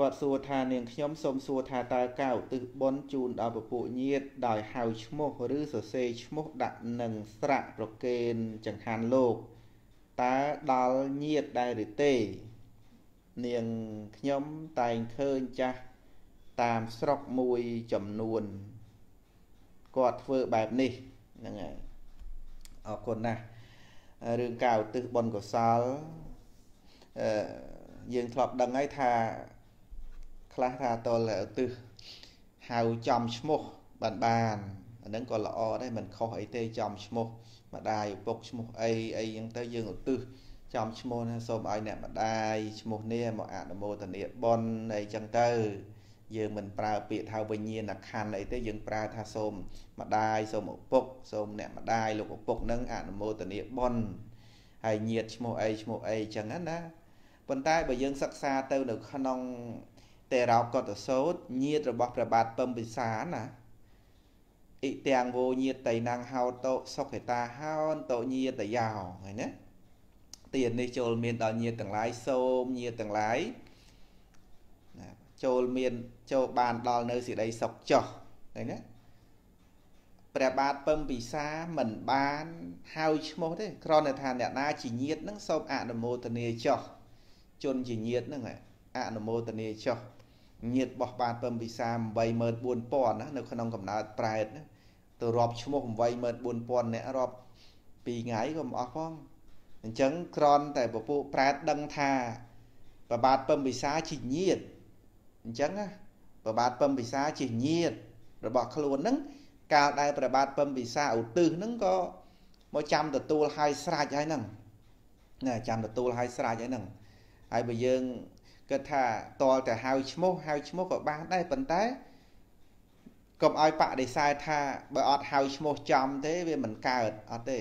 គាត់សួរថានាងខ្ញុំសូមសួរថាតើការឧទ្ទិសបុណ្យជូនដល់ពពួកញាតិដោយហៅឈ្មោះឬសរសេរឈ្មោះដាក់នឹងស្រៈប្រគេនចង្ហាន់លោកតើដល់ញាតិដែរឬទេនាងខ្ញុំតែងឃើញចាស់តាមស្រុកមួយចំនួនគាត់ធ្វើបែបនេះហ្នឹងហើយអរគុណណាស់រឿងការឧទ្ទិសបុណ្យកុសលអឺយើងធ្លាប់ដឹងហើយថា ខ្លះថាតលឧទ្ទិសហៅចំឈ្មោះបានបានអាហ្នឹងក៏ល្អដែរមិនខុសអីទេចំឈ្មោះម្ដាយឪពុកឈ្មោះអីអីហ្នឹងទៅយើងឧទ្ទិសចំឈ្មោះណាសូមឲ្យអ្នកម្ដាយឈ្មោះនេះមកអនុមោទនាបុណ្យអីចឹងទៅយើងមិនប្រើពាក្យថាវិញ្ញាណខណ្ឌអីទេយើងប្រើថាសូមម្ដាយសូមឪពុកសូមអ្នកម្ដាយលោកឪពុកនឹងអនុមោទនាបុណ្យហើយញាតឈ្មោះអីឈ្មោះអីចឹងណាប៉ុន្តែបើយើងសិក្សាទៅនៅក្នុង ទេរោកតសោតញាតរបស់ព្រះបាទពំពិសាណាអ៊ីទាំងវោញាតតៃណាំងហោតោសុខេតាហោនតោញាតយោហើយណាទាននេះចូលមានដល់ញាតទាំងឡាយសូមញាតទាំងឡាយចូលមានចូលបានដល់នៅសេចក្តីសុខចុះឃើញទេព្រះបាទពឹមពិសាមិនបានហៅឈ្មោះទេគ្រាន់តែថាអ្នកណាជាញាតនឹងសូមអនុមោទនាចុះជនជាញាតនឹងអនុមោទនាចុះ ញាតរបស់បាទពឹមពិសា84000ណានៅក្នុងកំណើតប្រែតណាទៅរាប់ឈ្មោះ84000អ្នករាប់2ថ្ងៃក៏មិនអស់ផងអញ្ចឹងក្រន់តែពពួកប្រែតដឹងថាប្របាទពឹមពិសាជាញាតអញ្ចឹងណាប្របាទពឹមពិសាជាញាតរបស់ខ្លួនហ្នឹងកាលដែលប្របាទពឹមពិសាឧទ្ទិសហ្នឹងក៏មកចាំទទួលហើយស្រេចហើយហ្នឹងណាចាំទទួលហើយស្រេចហើយហ្នឹងហើយបើយើង គិតថាតលតែហៅឈ្មោះហៅឈ្មោះក៏បានដែរប៉ុន្តែកុំឲ្យបដិសេធថាបើអត់ហៅឈ្មោះចំទេវាមិនកើតអត់ទេ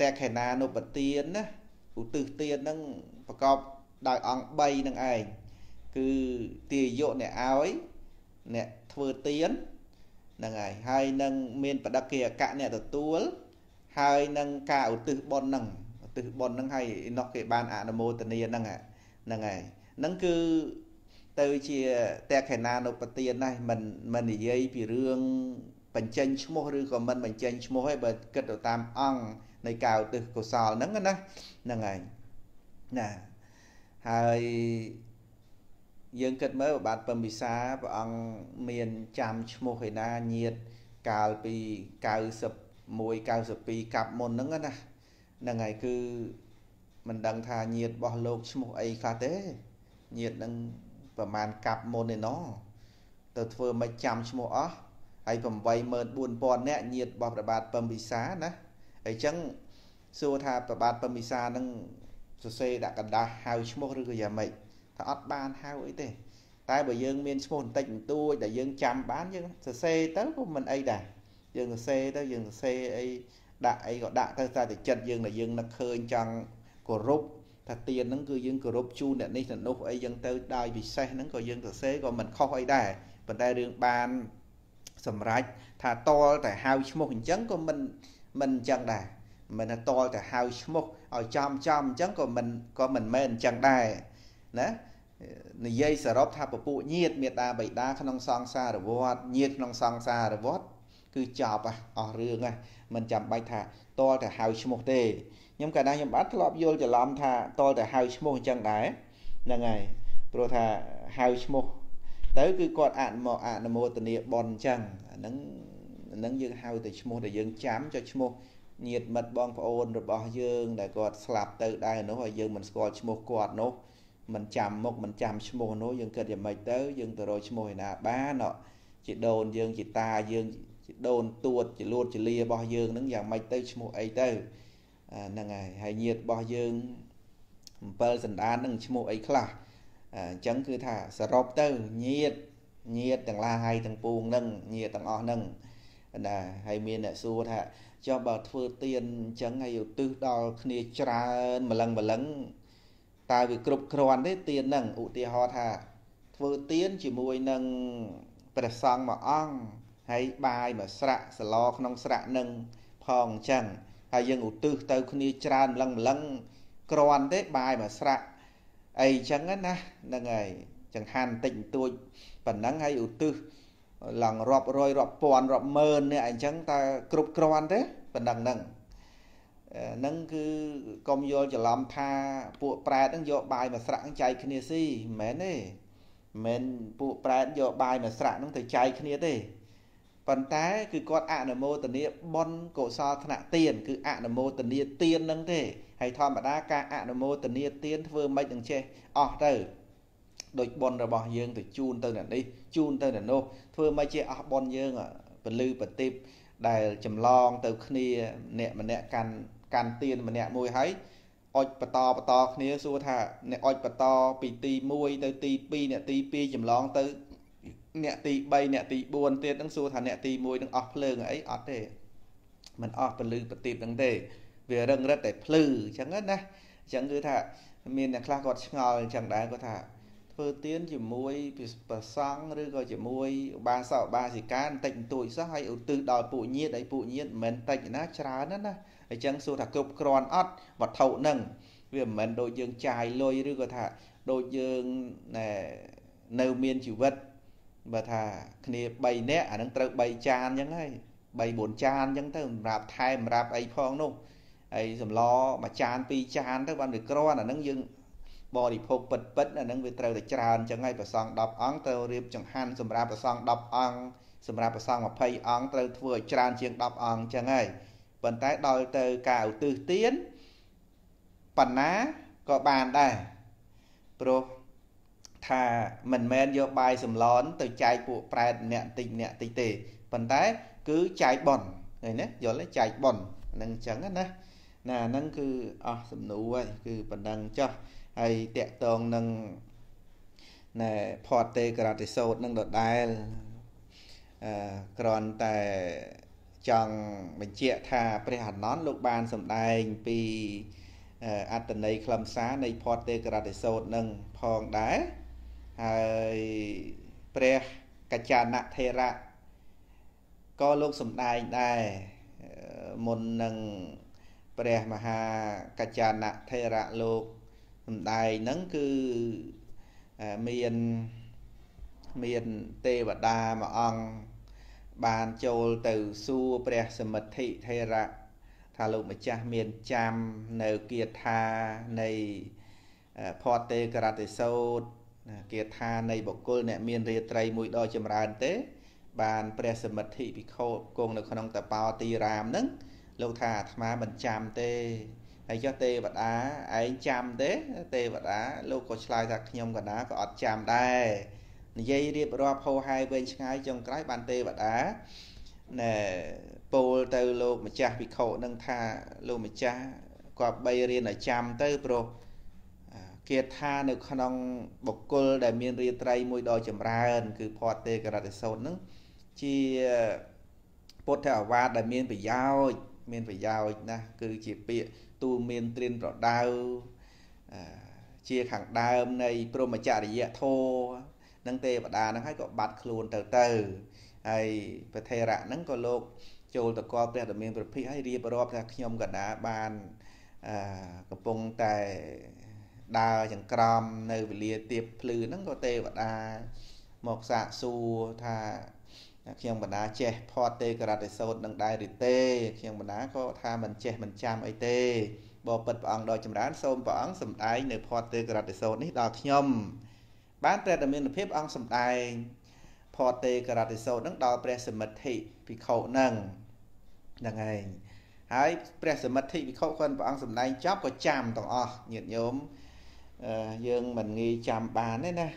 តែខេណានុបទានណាឧទ្ទិសទានហ្នឹងប្រកបដោយអង្គ3នឹងឯងគឺទាយុអ្នកឲ្យអ្នកធ្វើទានហ្នឹងហើយហើយនឹងមានបដិគិអកៈអ្នកទទួលហើយនឹងការឧទ្ទិសបុណ្យហ្នឹងឧទ្ទិសបុណ្យហ្នឹងហើយនោះគេបានអនុមោទនាហ្នឹងហ្នឹងហើយហ្នឹងគឺទៅជាតេខេណានុបទានណាមិនមិននិយាយពីរឿងបញ្ចេញឈ្មោះឬក៏មិនបញ្ចេញឈ្មោះឯងបើគិតទៅតាមអង្គនៃការឧទ្ទិសកុសលហ្នឹងណាហ្នឹងហើយណាហើយយើងគិតមើលបាទពំពិសាព្រះអង្គមានចាំឈ្មោះឯណាញាតកាលពី91 92កាប់មុនហ្នឹងណាហ្នឹងហើយគឺ មិនដឹងថាញាតរបស់លោកឈ្មោះអីខ្លះទេញាតនឹងប្រហែលកាប់មុនឯណោះទៅធ្វើមិនចាំឈ្មោះអស់ហើយ84000នាក់ញាតរបស់ព្រះបាទពំពិសាណាអញ្ចឹងសួរថាព្រះបាទពំពិសានឹងសរសេរដាក់กระดาษហៅឈ្មោះឬក៏យ៉ាងម៉េចថាអត់បានហៅអីទេតែបើយើងមានឈ្មោះបន្តិចបន្តួចដែលយើងចាំបានយើងសរសេរទៅក៏មិនអីដែរយើងសរសេរទៅយើងសរសេរអីដាក់អីក៏ដាក់ទៅតែចិត្តយើងដែលយើងនឹកឃើញចង់ គោរពថាទៀនហ្នឹងគឺយើងគោរពជូនអ្នកនេះអ្នកនោះអីយ៉ាងទៅដោយពិសេសហ្នឹងក៏យើងសរសេរក៏មិនខុសអីដែរប៉ុន្តែរឿងបានសម្រេចថាតលតែហៅឈ្មោះអញ្ចឹងក៏មិនមិនអញ្ចឹងដែរមិនថាតលតែហៅឈ្មោះឲ្យចំចំអញ្ចឹងក៏មិនក៏មិនមែនអញ្ចឹងដែរណានិយាយសរុបថាពពួកញាតមេតាបៃតាក្នុងសង្សារវត្តញាតក្នុងសង្សារវត្តគឺចប់អស់រឿងហ្នឹងមិនចាំបាច់ថាតលតែហៅឈ្មោះទេ ខ្ញុំកាលណាខ្ញុំបាត់ធ្លាប់យល់ច្រឡំថាតលតែហៅឈ្មោះអញ្ចឹងដែរហ្នឹងហើយព្រោះថាហៅឈ្មោះទៅគឺគាត់អនុមអនុមោទនាបនអញ្ចឹងអាហ្នឹងហ្នឹងយើងហៅតែឈ្មោះដែលយើងចាំចុះឈ្មោះញាតិមិត្តបងប្អូនរបស់យើងដែលគាត់ស្លាប់ទៅដែរនោះហើយយើងមិនស្គាល់ឈ្មោះគាត់នោះមិនចាំមុខមិនចាំឈ្មោះនោះយើងគិតយ៉ាងម៉េចទៅយើងទៅរកឈ្មោះឯណាបានជាដូនយើងជាតាយើងជាដូនទួតជាលួតជាលារបស់យើងហ្នឹងយ៉ាងម៉េចទៅឈ្មោះអីទៅ ហ្នឹងហើយហើយញាតរបស់យើង7សន្តានហ្នឹងឈ្មោះអីខ្លះអញ្ចឹងគឺថាសរុបទៅញាតញាតទាំងឡាយទាំងពួងហ្នឹងញាតទាំងអស់ហ្នឹងណាហើយមានអ្នកសួរថាចុះបើធ្វើទៀនអញ្ចឹងហើយឧទ្ទិសដល់គ្នាច្រើនម្លឹងម្លឹងតើវាគ្រប់គ្រាន់ទេទៀនហ្នឹងឧទាហរណ៍ថា ធ្វើទៀនជាមួយនឹងព្រះសង្ឃមួយអង្គហើយបាយមួយស្រាក់សឡក្នុងស្រាក់នឹងផងអញ្ចឹង ហើយយើងឧទ្ទិសទៅគ្នាច្រើនម្លឹងម្លឹងគ្រាន់ទេបាយមួយស្រាក់អីអញ្ចឹងណាហ្នឹងហើយចង្ហាន់បន្តិចបន្តួចប៉ុណ្ណឹងហើយឧទ្ទិសឡើងរាប់រយរាប់ពាន់រាប់ម៉ឺននេះអញ្ចឹងតើគ្រប់គ្រាន់ទេប៉ុណ្ណឹងហ្នឹងហ្នឹងគឺកុំយល់ច្រឡំថាពួកប្រែតហ្នឹងយកបាយមកស្រាក់ចែកគ្នាស៊ីមិនមែនទេមិនមែនពួកប្រែតយកបាយមកស្រាក់ហ្នឹងទៅចែកគ្នាទេ ប៉ុន្តែគឺគាត់អនុមោទនាបុណ្យកុសលថ្នាក់ទានគឺអនុមោទនាទានហ្នឹងទេហើយធម្មតាការអនុមោទនាទានធ្វើមិននឹងចេះអស់ទៅដូចបុណ្យរបស់យើងទៅជូនទៅអ្នកនេះជូនទៅអ្នកនោះធ្វើមិនចេះអស់បុណ្យយើងពលឺបតិបដែលចម្លងទៅគ្នាអ្នកម្នាក់កាន់កាន់ទៀនម្នាក់មួយហើយអុចបន្តបន្តគ្នាសួរថាអ្នកអុចបន្តពីទី1ទៅទី2អ្នកទី2ចម្លងទៅ អ្នកទី3អ្នកទី4ទៀតហ្នឹងសួរថាអ្នកទី1នឹងអស់ភ្លើងអីអត់ទេมันអស់ពលឺប្រទីបហ្នឹងទេ វារឹងរិតតែភ្លឺអញ្ចឹងណាអញ្ចឹងគឺថាមានអ្នកខ្លះគាត់ឆ្ងល់អញ្ចឹងដែរគាត់ថាធ្វើទៀនជាមួយប្រសង់ឬក៏ជាមួយឧបាសកឧបាសិកាបន្តិចបន្តួចសោះហើយឧទ្ទិសដល់ពួកញាតិហើយពួកញាតិមិនមែនតិចណាច្រើនណាណាអញ្ចឹងសួរថាគ្រប់គ្រាន់អត់វត្ថុហ្នឹងវាមិនមែនដូចយើងចាយលុយឬក៏ថាដូចយើងនៅមានជីវិត បើថាគ្នា3នាក់អានឹងត្រូវ3ចានអញ្ចឹងហើយ3 4ចានអញ្ចឹងទៅសម្រាប់ថែមសម្រាប់អីផងនោះហើយសម្លមួយចានពីរចានទៅបានវាក្រាន់អានឹងយើងបរិភោគពិតពិតអានឹងវាត្រូវតែច្រើនអញ្ចឹងហើយប្រសង10អង្គត្រូវរៀបចង្ហាន់សម្រាប់ប្រសង10អង្គសម្រាប់ប្រសង20អង្គត្រូវធ្វើឲ្យច្រើនជាង10អង្គអញ្ចឹងហើយប៉ុន្តែដល់ទៅការឧទ្ទិសទានបណ្ណាក៏បានដែរព្រោះ ថាមិនមែនយកបាយសម្លនទៅចែកពួកប្រែតម្នាក់តិចម្នាក់តិចទេប៉ុន្តែ គឺចែកប៉ុនឃើញទេយល់ទេចែកប៉ុនហ្នឹងអញ្ចឹងណាណាហ្នឹងគឺអស់សំណួរហើយគឺប៉ុណ្ណឹងចុះហើយតកតងនឹងណែផតទេក្រតិសោតនឹងដដែលអឺគ្រាន់តែចង់បញ្ជាក់ថាព្រះអនន្តលោកបានសម្ដែងពីអត្តន័យខ្លឹមសារនៃផតទេក្រតិសោតនឹងផងដែរ ហើយព្រះកច្ចានៈថេរៈក៏លោកសម្ដែងដែរមុននឹងព្រះមហាកច្ចានៈថេរៈលោកសម្ដែងហ្នឹងគឺមានមានទេវតាមួយអង្គបានចូលទៅសួរព្រះសមិទ្ធិថេរៈថាលោកម្ចាស់មានចាំនៅគាថានៃផតទេករតិសោត គាថានៃបុគ្គលអ្នកមានរាត្រីមួយដ៏ចម្រើនទេ បានព្រះសមិទ្ធិភិក្ខុគង់នៅក្នុងតបោទីរាមហ្នឹងលោកថាអាត្មាមិនចាំទេហើយចុះទេវតាឯងចាំទេទេវតាលោកក៏ឆ្លើយថាខ្ញុំកណាក៏អត់ចាំដែរនិយាយរៀបរាប់ហោហែវែងឆ្ងាយចុងក្រោយបានទេវតាណែពោលទៅលោកម្ចាស់ភិក្ខុនឹងថាលោកម្ចាស់គាត់បីរៀនឲ្យចាំទៅព្រោះ គាថានៅក្នុងបុគ្គលដែលមានរាត្រីមួយដ៏ចម្រើន គឺផតទេករតិសោតនឹងជាពុទ្ធអាវាសដែលមានប្រយោជន៍មានប្រយោជន៍ណាស់គឺជាពាក្យទូមានត្រៀនប្រដៅជាខាងដើមនៃព្រមចរិយធម៌នឹងទេវតាហ្នឹងហើយក៏បាត់ខ្លួនទៅទៅហើយប្រធេរៈហ្នឹងក៏លោកចូលតកល់ព្រះដ៏មានប្រភិហើយរៀបរាប់ថាខ្ញុំកដាបានអឺកំពុងតែ ដើរចង្ក្រមនៅវេលាទៀបភ្លឺហ្នឹងក៏ទេវតាមកសាកសួរថាខ្ញុំបណ្ដាចេះផតទេករតិសោតនឹងដែរឬទេខ្ញុំបណ្ដាក៏ថាមិនចេះមិនចាំអីទេបបិទ្ធព្រះអង្គដ៏ចម្រើនសូមព្រះអង្គសម្ដែងនៅផតទេករតិសោតនេះដល់ខ្ញុំបានព្រះតមានភាពអង្គសម្ដែងផតទេករតិសោតនឹងដល់ព្រះសមិទ្ធិភិក្ខុនឹងហ្នឹងឯងហើយព្រះសមិទ្ធិភិក្ខុគាត់ព្រះអង្គសម្ដែងចប់ក៏ចាំទាំងអស់ញាតិញោម យើងមិនងាយចាំបានទេណា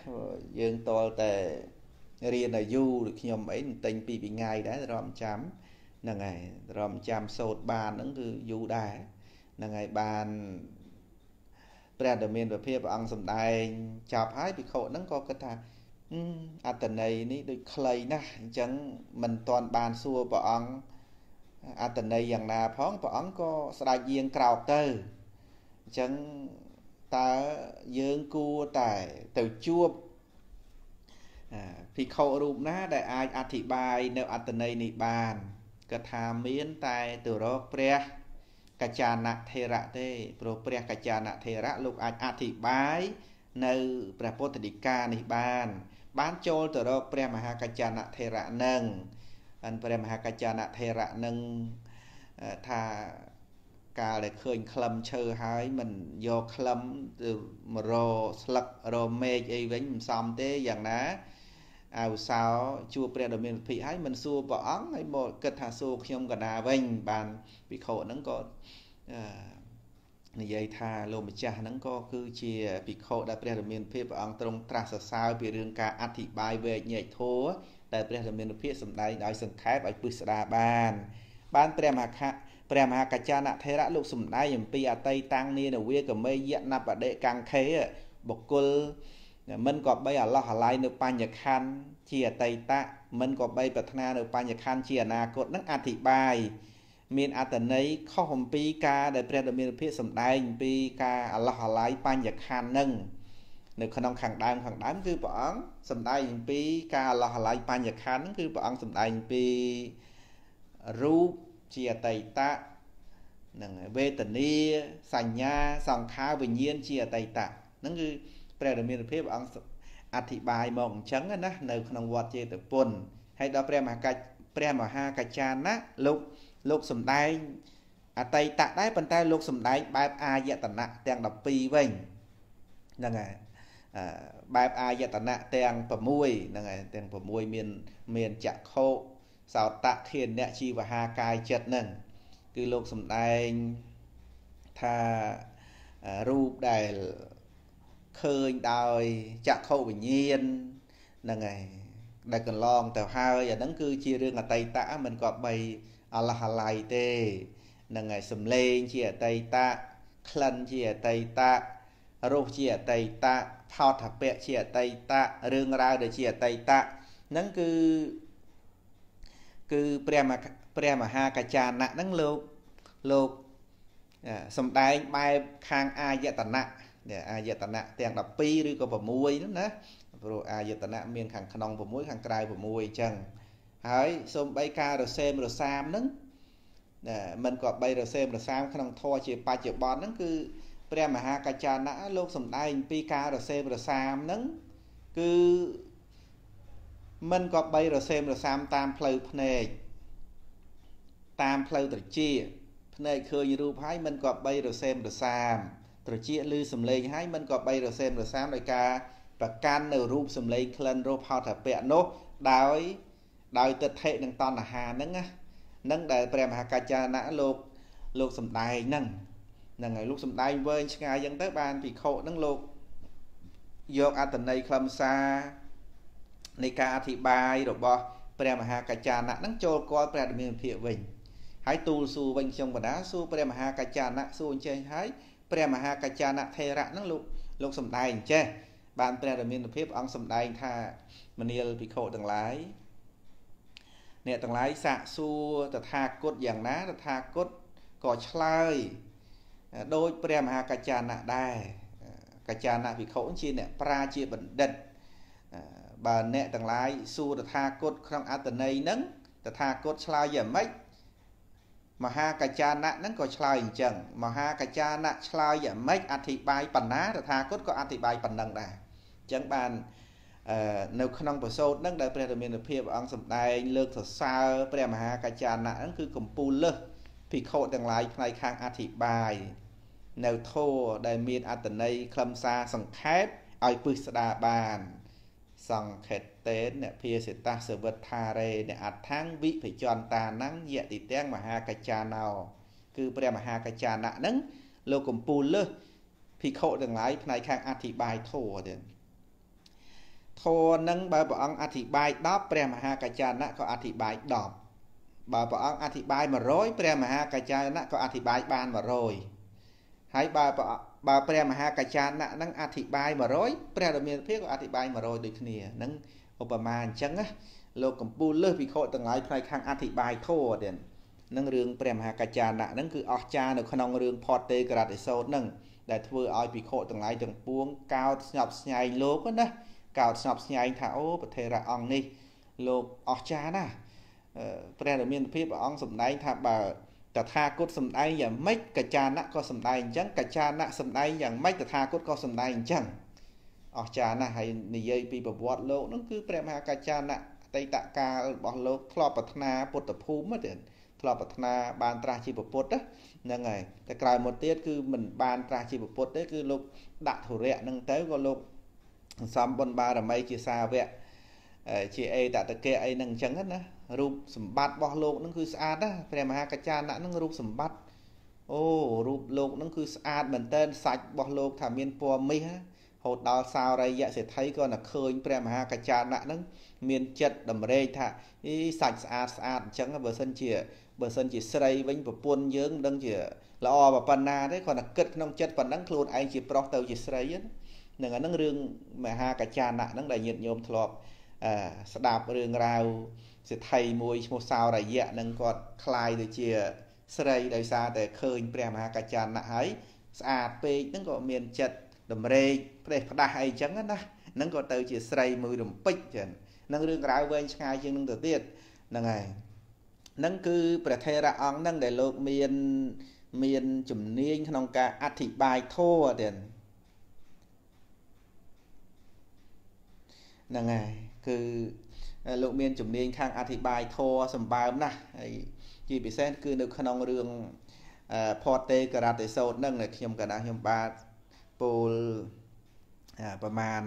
យើងតលតែរៀនឲ្យយូរដូចខ្ញុំអីទិញពីពីថ្ងៃដែររំចាំហ្នឹងហើយរំចាំសូត្របានហ្នឹងគឺយូរដែរហ្នឹងហើយបានព្រះដ៏មានព្រះភាពព្រះអង្គសម្ដែងចប់ហើយភិក្ខុហ្នឹងក៏គិតថាអត្តន័យនេះដូចខ្លីណាស់អញ្ចឹងមិនទាន់បានសួរព្រះអង្គអត្តន័យយ៉ាងណាផងព្រះអង្គក៏ស្ដេចយាងក្រោកទៅអញ្ចឹង តើយើងគួរតែទៅជួបភិក្ខុរូបណា ដែលអាចអធិប្បាយនៅអត្តន័យនេះបានក៏ថាមានតែទៅរកព្រះកច្ចានៈថេរៈទេព្រោះព្រះកច្ចានៈថេរៈលោកអាចអធិប្បាយនៅព្រះពុទ្ធដីកានេះបាន បានចូលទៅរកព្រះមហាកច្ចានថេរៈនឹងបានព្រះមហាកច្ចានថេរៈនឹងថា កាលដែលឃើញក្លឹមឈើហើយមិនយកក្លឹមទៅមករស្លឹករមេឃអីវិញមិនសមទេយ៉ាងណាអវសោជួបព្រះដ៏មានភិហើយមិនសួរព្រះអង្គហើយមកគិតថាសួរខ្ញុំកណាវិញបានវិខហ្នឹងក៏និយាយថាលោកម្ចាស់ហ្នឹងក៏គឺជាភិក្ខុដែលព្រះរាមាភិព្រះអង្គទ្រង់ត្រាស់សរសើរពីរឿងការអធិប្បាយវែកញែកធัวដែលព្រះរាមាភិសម្ដែងដោយសង្ខេបឲ្យពឹស្ដាបាន បានព្រះមហា ព្រះមហាកច្ចានថេរៈលោកសំដែងអំពីអតីតាំងនានវាកមេយៈណបដិកង្ខេបុគ្គលមិនក៏បីអឡោះអាល័យនៅបញ្ញខណ្ឌជាអតីតៈមិនក៏បីប្រាថ្នានៅបញ្ញខណ្ឌជាអនាគតនឹងអធិប្បាយមានអត្តន័យខុសអំពីការដែលព្រះដ៏មានភាពសម្ដែងអំពីការអឡោះអាល័យបញ្ញខណ្ឌនឹងនៅក្នុងខាងដើមខាងដើមគឺព្រះអង្គសម្ដែងអំពីការអឡោះអាល័យបញ្ញខណ្ឌគឺព្រះអង្គសម្ដែងអំពីរូប ជាអតីតៈនឹងវេទនាសញ្ញាសង្ខារវិញ្ញាណជាអតីតៈហ្នឹងគឺព្រះរាមាភិបអង្គអធិប្បាយមកអញ្ចឹងណានៅក្នុងវត្តចេតពុនហើយដល់ព្រះមហាកច្ចព្រះមហាកច្ចាណៈលោកលោកសំដែងអតីតៈដែរប៉ុន្តែលោកសំដែងបែបអាយតនៈទាំង12វិញហ្នឹងហើយបែបអាយតនៈទាំង6ហ្នឹងហើយទាំង6មានមានចក្ខុ សោតៈធានៈជីវហាកាយចិត្តហ្នឹងគឺលោកសំដែងថារូបដែលឃើញដោយចក្ខុវិញ្ញាណហ្នឹងហើយដែលកន្លងទៅហើយអាហ្នឹងគឺជារឿងអតីតៈមិនក៏បីអឡះអាល័យទេហ្នឹងហើយសំឡេងជាអតីតៈក្លិនជាអតីតៈរសជាអតីតៈផោតភៈជាអតីតៈរឿងរ៉ាវដែលជាអតីតៈហ្នឹងគឺ គឺព្រះព្រះមហាកច្ចាណៈហ្នឹងលោកលោកសំដែងបែបខាងអាយតនៈអាយតនៈទាំង12ឬក៏6ហ្នឹងណាព្រោះអាយតនៈមានខាងក្នុង6ខាងក្រៅ6អញ្ចឹងហើយសូម្បីការរសេមរសាមហ្នឹងណាមិនក៏បីរសេមរសាមក្នុងធម៌ជាបច្ចុប្បន្នហ្នឹងគឺព្រះមហាកច្ចាណៈលោកសំដែងពីការរសេមរសាមហ្នឹងគឺ មិនក៏បីរសេមរសាមតាមផ្លូវភ្នែកតាមផ្លូវត្រចៀកភ្នែកឃើញរូបហើយមិនក៏បីរសេមរសាមត្រចៀកឮសំឡេងហើយមិនក៏បីរសេមរសាមដោយការប្រកាន់នៅរូបសំឡេងក្លិនរសផោតពៈនោះដោយដោយទិដ្ឋិនិងតណ្ហាហ្នឹងណានឹងដែលព្រះមហាកាចាណៈលោកលោកសំដែងហ្នឹងហ្នឹងហើយលោកសំដែងវែងឆ្ងាយអញ្ចឹងទៅបានភិក្ខុហ្នឹងលោកយកអត្តន័យខ្លឹមសារ នៃការអធិប្បាយរបស់ព្រះមហាកាចាណៈហ្នឹងចូលគាល់ព្រះដមានភិកវិញហើយទូលសួរវិញខ្ញុំបណ្ដាសួរព្រះមហាកាចាណៈសួរអញ្ចេះហើយព្រះមហាកាចាណៈថេរៈហ្នឹងលោកលោកសំដែងអញ្ចេះបានព្រះរាមាភិបអង្គសំដែងថាមនាលភិក្ខុទាំងឡាយអ្នកទាំងឡាយសាកសួរតថាគតយ៉ាងណាតថាគតក៏ឆ្លើយដោយព្រះមហាកច្ចាណៈដែរកច្ចាណៈភិក្ខុជាអ្នកប្រាជាបណ្ឌិត បើអ្នកទាំងឡាយសួរតថាគតក្នុងអត្តន័យហ្នឹងតថាគតឆ្លើយយ៉ាងម៉េចមហាកច្ចាណៈហ្នឹងក៏ឆ្លើយអញ្ចឹងមហាកច្ចាណៈឆ្លើយយ៉ាងម៉េចអធិប្បាយបណ្ណាតថាគតក៏អធិប្បាយប៉ុណ្ណឹងដែរអញ្ចឹងបាននៅក្នុងប្រសូតហ្នឹងដែលព្រះរាមាភិបអង្គសម្ដែងលើកសរសើរព្រះមហាកច្ចាណៈហ្នឹងគឺកំពូលលើសភិក្ខុទាំងឡាយផ្នែកខាងអធិប្បាយនៅធោដែលមានអត្តន័យខ្លឹមសារសង្ខេបឲ្យពឹស្ដាបាន សង្ខេតតេនភាសិតាសវិទ្ធារេអ្នកអដ្ឋังវិភចន្តានังយតិទាំងមហាកច្ចាណោគឺព្រះមហាកច្ចាណៈហ្នឹងលោកកំពូលលើសភិក្ខុទាំងឡាយផ្នែកខាងអធិប្បាយធោទៀតធរនឹងបើព្រះអង្គអធិប្បាយ10ព្រះមហាកច្ចាណៈក៏អធិប្បាយ10បើព្រះអង្គអធិប្បាយ100ព្រះមហាកច្ចាណៈក៏អធិប្បាយបាន100ហើយបើ បើព្រះមហាកច្ចាណៈនឹងអធិប្បាយ100ព្រះរាមាភិក៏អធិប្បាយ100ដូចគ្នានឹងឧបមាអញ្ចឹងណាលោកកម្ពុជាលើសវិខទាំងឡាយផ្នែកខាងអធិប្បាយធរទៀតនឹងរឿងព្រះមហាកច្ចាណៈហ្នឹងគឺអស្ចារ្យនៅក្នុងរឿងផតទេករតិសោតហ្នឹងដែលធ្វើឲ្យភិក្ខុទាំងឡាយទាំងពួងកោតស្ញប់ស្ញែងលោកណាកោតស្ងប់ស្ញែងថាអូប្រធេរៈអង្គនេះលោកអស្ចារ្យណាស់ព្រះរាមាភិបព្រះអង្គសម្ដែងថាបើ តថាគតសម្ដែងយ៉ាងម៉េចកច្ចាណៈក៏សម្ដែងអញ្ចឹងកច្ចាណៈសម្ដែងយ៉ាងម៉េចតថាគតក៏សម្ដែងអញ្ចឹងអស្ចារ្យណាស់ហើយនិយាយពីប្រវត្តិលោកហ្នឹងគឺព្រះមហាកាចាណៈអតីតកាលរបស់លោកធ្លាប់ប្រាថ្នាពុទ្ធភូមិទេធ្លាប់ប្រាថ្នាបានត្រាស់ជាពុទ្ធហ្នឹងហើយតែក្រោយមកទៀតគឺមិនបានត្រាស់ជាពុទ្ធទេគឺលោកដាក់ធុរៈហ្នឹងទៅក៏លោកសំបុណ្យបារមីជាសាវក ជាអេតតកៈអីហ្នឹងអញ្ចឹងណារូបសម្បត្តិរបស់លោកហ្នឹងគឺស្អាតណាព្រះមហាកច្ចាណៈហ្នឹងរូបសម្បត្តិអូរូបលោកហ្នឹងគឺស្អាតមែនតើសាច់របស់លោកថាមានពណ៌មាសហូតដល់សោរិយសេដ្ឋីក៏នឹកឃើញព្រះមហាកច្ចាណៈហ្នឹងមានចិត្តតម្រេកថាអីសាច់ស្អាតស្អាតអញ្ចឹងបើសិនជាបើសិនជាស្រីវិញប្រពន្ធយើងមិនដឹងជាល្អប៉ុណ្ណាទេគ្រាន់តែគិតក្នុងចិត្តប៉ុណ្ណឹងខ្លួនឯងជាប្រុសទៅជាស្រីហ្នឹងអាហ្នឹងរឿងមហាកច្ចាណៈហ្នឹងដែលញាតិញោមធ្លាប់ ស្ដាប់រឿងរ៉ាវសិទ្ធិមួយឈ្មោះសោរយៈនឹងគាត់คลายទៅជាស្រីដោយសារតែឃើញព្រះមហាកច្ចាណៈហើយស្អាតពេកហ្នឹងក៏មានចិត្តតម្រេកផ្ដេសផ្ដាស់អីចឹងណាហ្នឹងក៏ទៅជាស្រីមួយរំពេចចឹងនឹងរឿងរ៉ាវវែងឆ្ងាយជាងនឹងទៅទៀតហ្នឹងហើយហ្នឹងគឺព្រះថេរៈអង្គហ្នឹងដែលលោកមានមានជំនាញក្នុងការអធិប្បាយធម៌ទៀតហ្នឹងហើយ គឺលោកមានជំនាញខាងអធិប្បាយធរសម្បើមណាស់ហើយជាពិសេសគឺនៅក្នុងរឿងផតតេករតេសោតហ្នឹងខ្ញុំកណាខ្ញុំបាទពោលប្រមាណ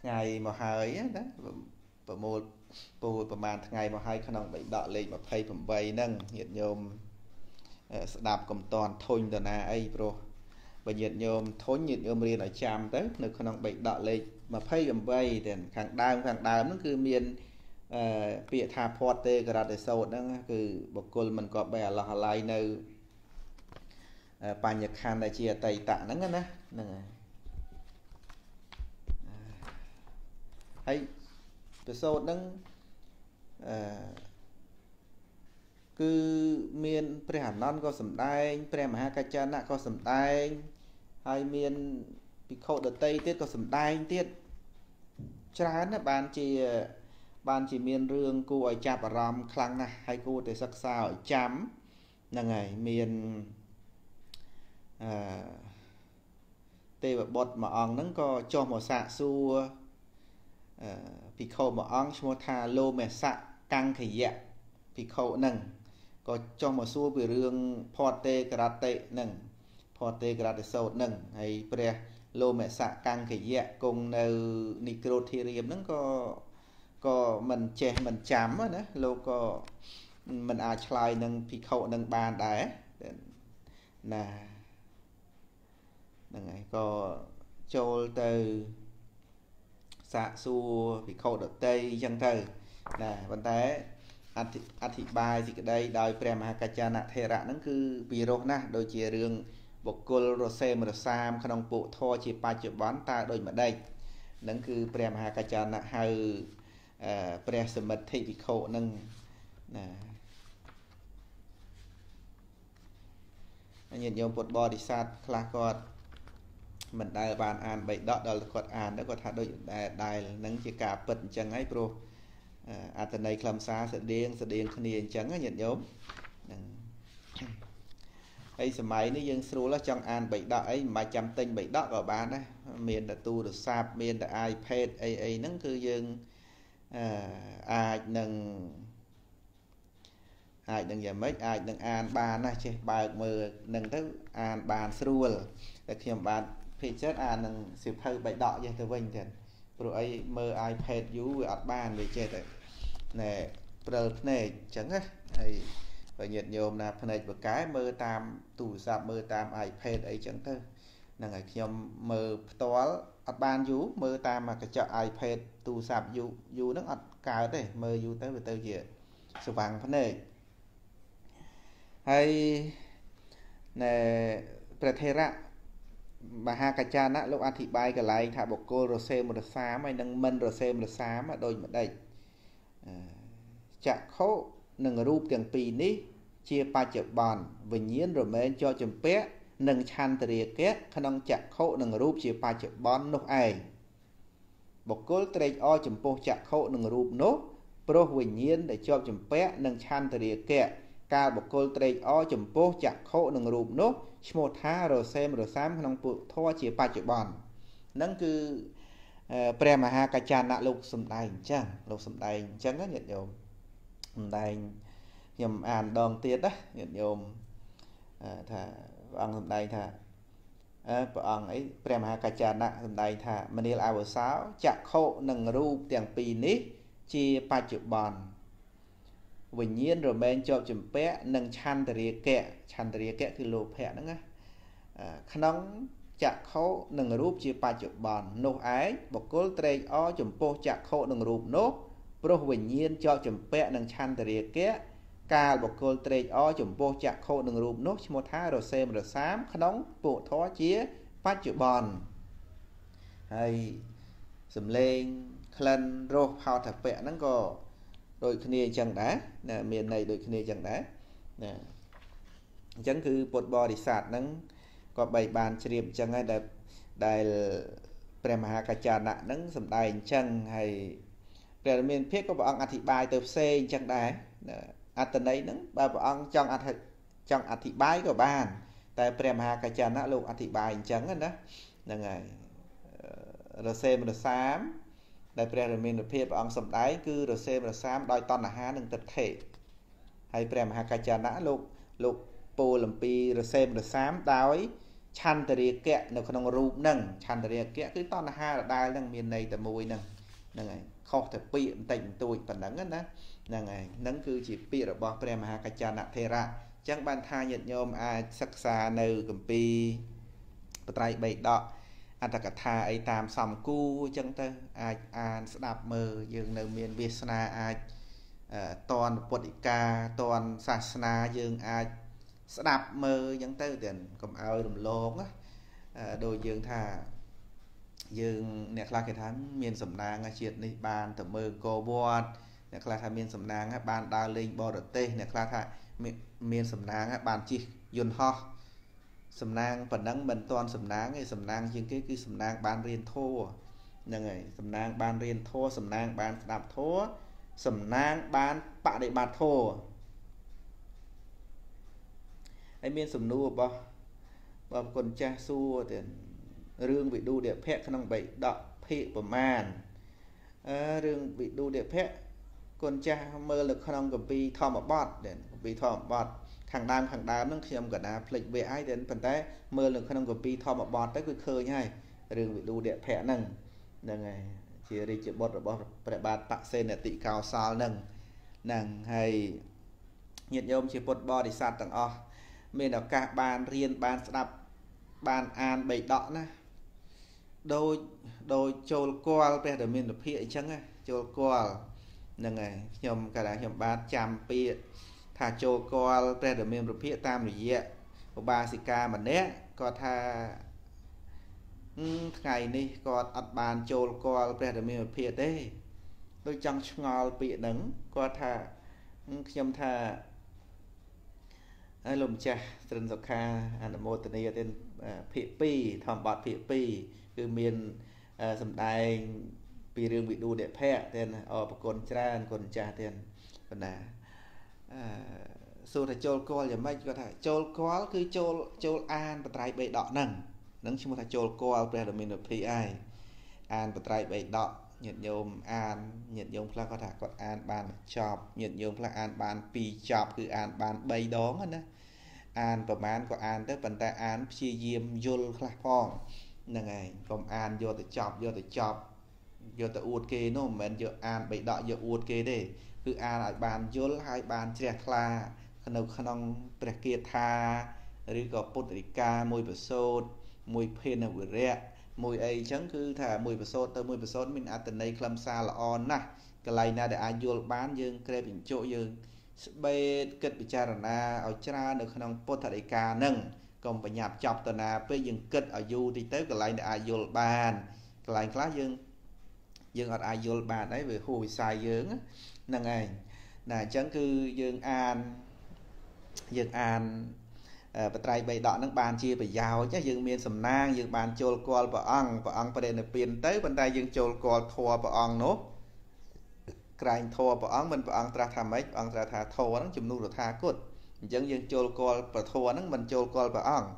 ថ្ងៃមកហើយណាប្រមូលពោលប្រមាណថ្ងៃមកហើយក្នុងបិដកលេខ28ហ្នឹងញាតិញោមស្ដាប់កំតនធុញទៅណាអីព្រោះបើញាតិញោមធុញញាតិញោមរៀនឲ្យចាំទៅ នៅក្នុងបិដកលេខ28 ទាំងខាងដើមខាងដើមហ្នឹងគឺមានអឺពាក្យថាផាត់ទេករតេសោតហ្នឹងគឺបុគ្គលមិនក៏បីអឡោះអាឡៃនៅបញ្ញខណ្ឌដែលជាអតីតហ្នឹងណាហ្នឹងហើយហើយប្រសូតហ្នឹងអឺគឺមានព្រះអនន្តក៏សំដែងព្រះមហាកច្ចាណៈក៏សំដែងហើយមានភិក្ខុដតីទៀតក៏សំដែងទៀត ច្រើនណាស់បានជាបានជាមានរឿងគួរឲ្យចាប់អារម្មណ៍ខ្លាំងណាស់ហើយគួរតែសិក្សាឲ្យចាំហ្នឹងហើយមានអឺទេវបុត្រមួយអង្គហ្នឹងក៏ចុះមកសាកសួរអឺភិក្ខុមួយអង្គឈ្មោះថាលោមេសៈកង្ខយៈភិក្ខុហ្នឹងក៏ចុះមកសួរពីរឿងផតតេករតិហ្នឹងផតតេករតិសោតហ្នឹងហើយព្រះ លោមសៈកង្កយៈគង់នៅនិក្រូធិរាមហ្នឹងក៏ក៏មិនចេះមិនចាំណាលោកក៏មិនអាចឆ្លើយនឹងភិក្ខុនឹងបានដែរណាហ្នឹងហើយក៏ចូលទៅសាកសួរភិក្ខុដតីអញ្ចឹងទៅណាប៉ុន្តែអធិប្បាយសេចក្តីដោយព្រះមហាកច្ចានៈថេរៈហ្នឹងគឺពីរោះណាស់ដូចជារឿង បុគ្គលរសេមរសាមក្នុងពួកធរជាបច្ចុប្បន្នតើដូចម្ដេចនឹងគឺព្រះមហាកច្ចាណៈហៅព្រះសមិទ្ធិវិខោនឹងណាញាតិញោមពុទ្ធបរិស័ទខ្លះគាត់មិនដែលបានអានបៃដកដល់គាត់អានទៅគាត់ថាដូចដែលដែលនឹងជាការពិតអញ្ចឹងហើយព្រោះអត្តន័យខ្លឹមសារស្តៀងស្តៀងគ្នាអញ្ចឹងញាតិញោមហ្នឹង ហើយសម័យនេះយើងស្រួលចង់អានបៃដកអីមិនបាច់ចាំទិញបៃដកក៏បានដែរមានតែទូរស័ព្ទមានតែ iPad អីអីហ្នឹងគឺយើងអឺអាចនឹងអាចនឹងយ៉ាងម៉េចអាចនឹងអានបានណាចេះបើកមើលនឹងទៅអានបានស្រួលតែខ្ញុំបាទពេកចិត្តអាននឹងសិភៅបៃដកចេះទៅវិញទៀតព្រោះអីមើល iPad យូរវាអត់បានវាចេះតែណែព្រិលភ្នែកអញ្ចឹងណាហើយ បើញាតិញោមណាភ្នែកបកែមើលតាមទូរស័ព្ទមើលតាម iPad អីចឹងទៅហ្នឹងហើយខ្ញុំមើលផ្ទាល់អត់បានយូរមើលតាមកញ្ចក់ iPad ទូរស័ព្ទយូរយូរហ្នឹងអត់កើតទេមើលយូរទៅវាទៅជាស្វាំងភ្នែកហើយណែព្រះថេរៈមហាកច្ចាណៈលោកអធិប្បាយកលែងថាបុគ្គលរសេមរសាមហើយនឹងមិនរសេមរសាមដូចម្ដេចចក្ខុ និងរូបទាំងពីរនេះ ជាបច្ចុប្បន្នវិញ្ញាណរមែងជាប់ចម្ពាក់និងឆន្ទរាគៈក្នុងចក្ខុនិងរូបជាបច្ចុប្បន្ននោះឯងបុគ្គលត្រេកអរចំពោះចក្ខុនិងរូបនោះព្រោះវិញ្ញាណដែលជាប់ចម្ពាក់និងឆន្ទរាគៈកាលបុគ្គលត្រេកអរចំពោះចក្ខុនិងរូបនោះឈ្មោះថារសេមរសាមក្នុងពុទ្ធធម៌ជាបច្ចុប្បន្ននឹងគឺព្រះមហាកច្ចាណៈលោកសំដែងអញ្ចឹងលោកសំដែងអញ្ចឹងញាតិញោម សំដែងខ្ញុំអានដងទៀតណាញាតិញោមថាព្រះអង្គសំដែងថាព្រះអង្គអីព្រះមហាកច្ចាណៈសំដែងថាមនាលអវសោចក្ខុនិងរូបទាំងពីរនេះជាបច្ចុប្បន្នវិញ្ញាណរមែងជាប់ចម្ពាក់និងឆន្ទរាគៈឆន្ទរាគៈគឺលោភៈហ្នឹងណាក្នុងចក្ខុនិងរូបជាបច្ចុប្បន្ននោះឯងបុគ្គលត្រេកអរចំពោះចក្ខុនិងរូបនោះ ព្រោះវិញ្ញាណជាប់ចម្ពាក់នឹងឆន្ទរាគៈកាលបុគ្គលត្រេកអរចំពោះចក្ខុនឹងរូបនោះឈ្មោះថារសេមរសាមក្នុងពួកធរជាបច្ចុប្បន្នហើយសំឡេងក្លិនរសផោតពៈហ្នឹងក៏ដូចគ្នាអញ្ចឹងដែរណាមានន័យដូចគ្នាអញ្ចឹងដែរណាអញ្ចឹងគឺពុទ្ធបរិស័ទហ្នឹងក៏បីបានជ្រាបអញ្ចឹងហើយដែលដែលព្រះមហាកច្ចាណៈហ្នឹងសំដែងអញ្ចឹងហើយ ព្រះមានភាពក៏ព្រះអង្គអធិប្បាយទៅផ្សេងអញ្ចឹងដែរអត្តន័យហ្នឹងបើព្រះអង្គចង់អធិចង់អធិប្បាយក៏បាន តែព្រះមហាកច្ចាណៈលោកអធិប្បាយអញ្ចឹងណាហ្នឹងហើយរសេមរសាមដែលព្រះរាមានុភាពព្រះអង្គសម្ដែងគឺរសេមរសាមដោយតណ្ហានិងទិដ្ឋិហើយព្រះមហាកច្ចាណៈលោកលោកពោលអំពីរសេមរសាមដោយឆន្ទរាគៈនៅក្នុងរូបហ្នឹងឆន្ទរាគៈគឺតណ្ហារដែលហ្នឹងមានន័យតែមួយហ្នឹងហ្នឹងហើយ ខុសតែពាក្យបន្តិចបន្តួចប៉ុណ្ណឹងណាហ្នឹងហើយហ្នឹងគឺជាពាក្យរបស់ព្រះមហាកច្ចានថេរៈអញ្ចឹងបានថាញាតិញោមអាចសិក្សានៅគម្ពីរបត្រៃបៃដកអត្តកថាអីតាមសំគូអញ្ចឹងទៅអាចអានស្ដាប់មើលយើងនៅមានវាសនាអាចតនពុទ្ធិកាតនសាសនាយើងអាចស្ដាប់មើលអញ្ចឹងទៅទាំងកុំឲ្យរំលងណាដូចយើងថា យើងអ្នកខ្លះគេថាមានសំណាងជាតិនេះបានទៅមើលកោវត្តអ្នកខ្លះថាមានសំណាងបានដើរលេងបរទេសអ្នកខ្លះថាមានសំណាងបានជិះយន្តហោះសំណាងប៉ុណ្ណឹងមិនតាន់សំណាងទេសំណាងជាងគេគឺសំណាងបានរៀនធម៌ហ្នឹងហើយសំណាងបានរៀនធម៌សំណាងបានស្ដាប់ធម៌សំណាងបានបដិបត្តិធម៌ហើយមានសំណួររបស់បងគុណចាស់សួរទៀត រឿងវិឌុដភៈក្នុងបៃដកភិប្រមាណអឺរឿងវិឌុដភៈគុណចាស់មើលនៅក្នុងកម្ពីធម្មបទកម្ពីធម្មបទខាងដើមខាងដើមហ្នឹងខ្ញុំក៏ណាភ្លេចវាហើយតែប៉ុន្តែមើលនៅក្នុងកម្ពីធម្មបទទៅគឺឃើញហើយរឿងវិឌុដភៈហ្នឹងហ្នឹងហើយជារាជបុត្ររបស់ព្រះបាទបសេនតិកោសលហ្នឹងហ្នឹងហើយញាតិញោមជាពុទ្ធបរិស័ទទាំងអស់មានឱកាសបានរៀនបានស្ដាប់បានអានបៃដកណា ដូចដូចចូលគាល់ព្រះដែលមានលភិអញ្ចឹងណាចូលគាល់ហ្នឹងហើយខ្ញុំកាលណាខ្ញុំបាទចាំពាក្យថាចូលគាល់ព្រះដែលមានលភិតាមរយៈឧបាសិកាម្នាក់គាត់ថាថ្ងៃនេះគាត់អត់បានចូលគាល់ព្រះដែលមានលភិទេដូចចង់ឆ្ងល់ពាក្យហ្នឹងគាត់ថាខ្ញុំថាហើយលោកម្ចាស់ស្រិនសុខាអនុមោទនីទៅភាគ2ធម្មបទភាគ2 គឺមានសម្ដែងពីរឿងវិឌុដភៈទេណាអរគុណច្រើនគុណចាស់ទេបណ្ណាអឺសួរថាចូលគល់យ៉ាងម៉េចគាត់ថាចូលគល់គឺចូលចូលអានបត្រៃបេដកហ្នឹងហ្នឹងឈ្មោះថាចូលគល់ព្រះរមីនភីឯងអានបត្រៃបេដកញាតិញោមអានញាតិញោមខ្លះគាត់ថាគាត់អានបានចប់ញាតិញោមខ្លះអានបាន2ចប់គឺអានបាន3ដងណាអានប្រមាណក៏អានទៅប៉ុន្តែអានព្យាយាមយល់ខ្លះផងហ្នឹងហើយកុំអានយកទៅចប់យកទៅចប់យកទៅអួតគេនោះមិនមែនយកអានបីដកយកអួតគេទេគឺអានឲ្យបានយល់ហើយបានជ្រះថ្លានៅក្នុងព្រះគាថាឬក៏ពុទ្ធរិកាមួយប្រសូតមួយភេនវិរៈមួយអីចឹងគឺថាមួយប្រសូតទៅមួយប្រសូតមានអត្តន័យខ្លឹមសារល្អណាស់កន្លែងណាដែលអាចយល់បានយើងក្រេបបញ្ចុយើងស្បេតគិតពិចារណាឲ្យច្រើននៅក្នុងពុទ្ធដីកានឹង កុំប្រញាប់ចប់ទៅណាពេលយើងគិតឲ្យយូរតិចទៅកន្លែងដែលអាចយល់បានកន្លែងខ្លះយើងយើងអត់អាចយល់បានអីវាហួសវិស័យយើងហ្នឹងឯងណាអញ្ចឹងគឺយើងអានយើងអានបត្រៃបីដកនឹងបានជាប្រយោជន៍យើងមានសំណាងយើងបានចូលគាល់ព្រះអង្គព្រះអង្គប្រេណពៀនទៅប៉ុន្តែយើងចូលគាល់ធម៌ព្រះអង្គនោះក្រែងធម៌ព្រះអង្គមិនព្រះអង្គត្រាស់ថាម៉េចព្រះអង្គត្រាស់ថាធម៌ហ្នឹងជំនួសរដ្ឋាគត អញ្ចឹងយើងចូលគាល់ព្រះធម៌ហ្នឹងមិនចូលគាល់ព្រះអង្គ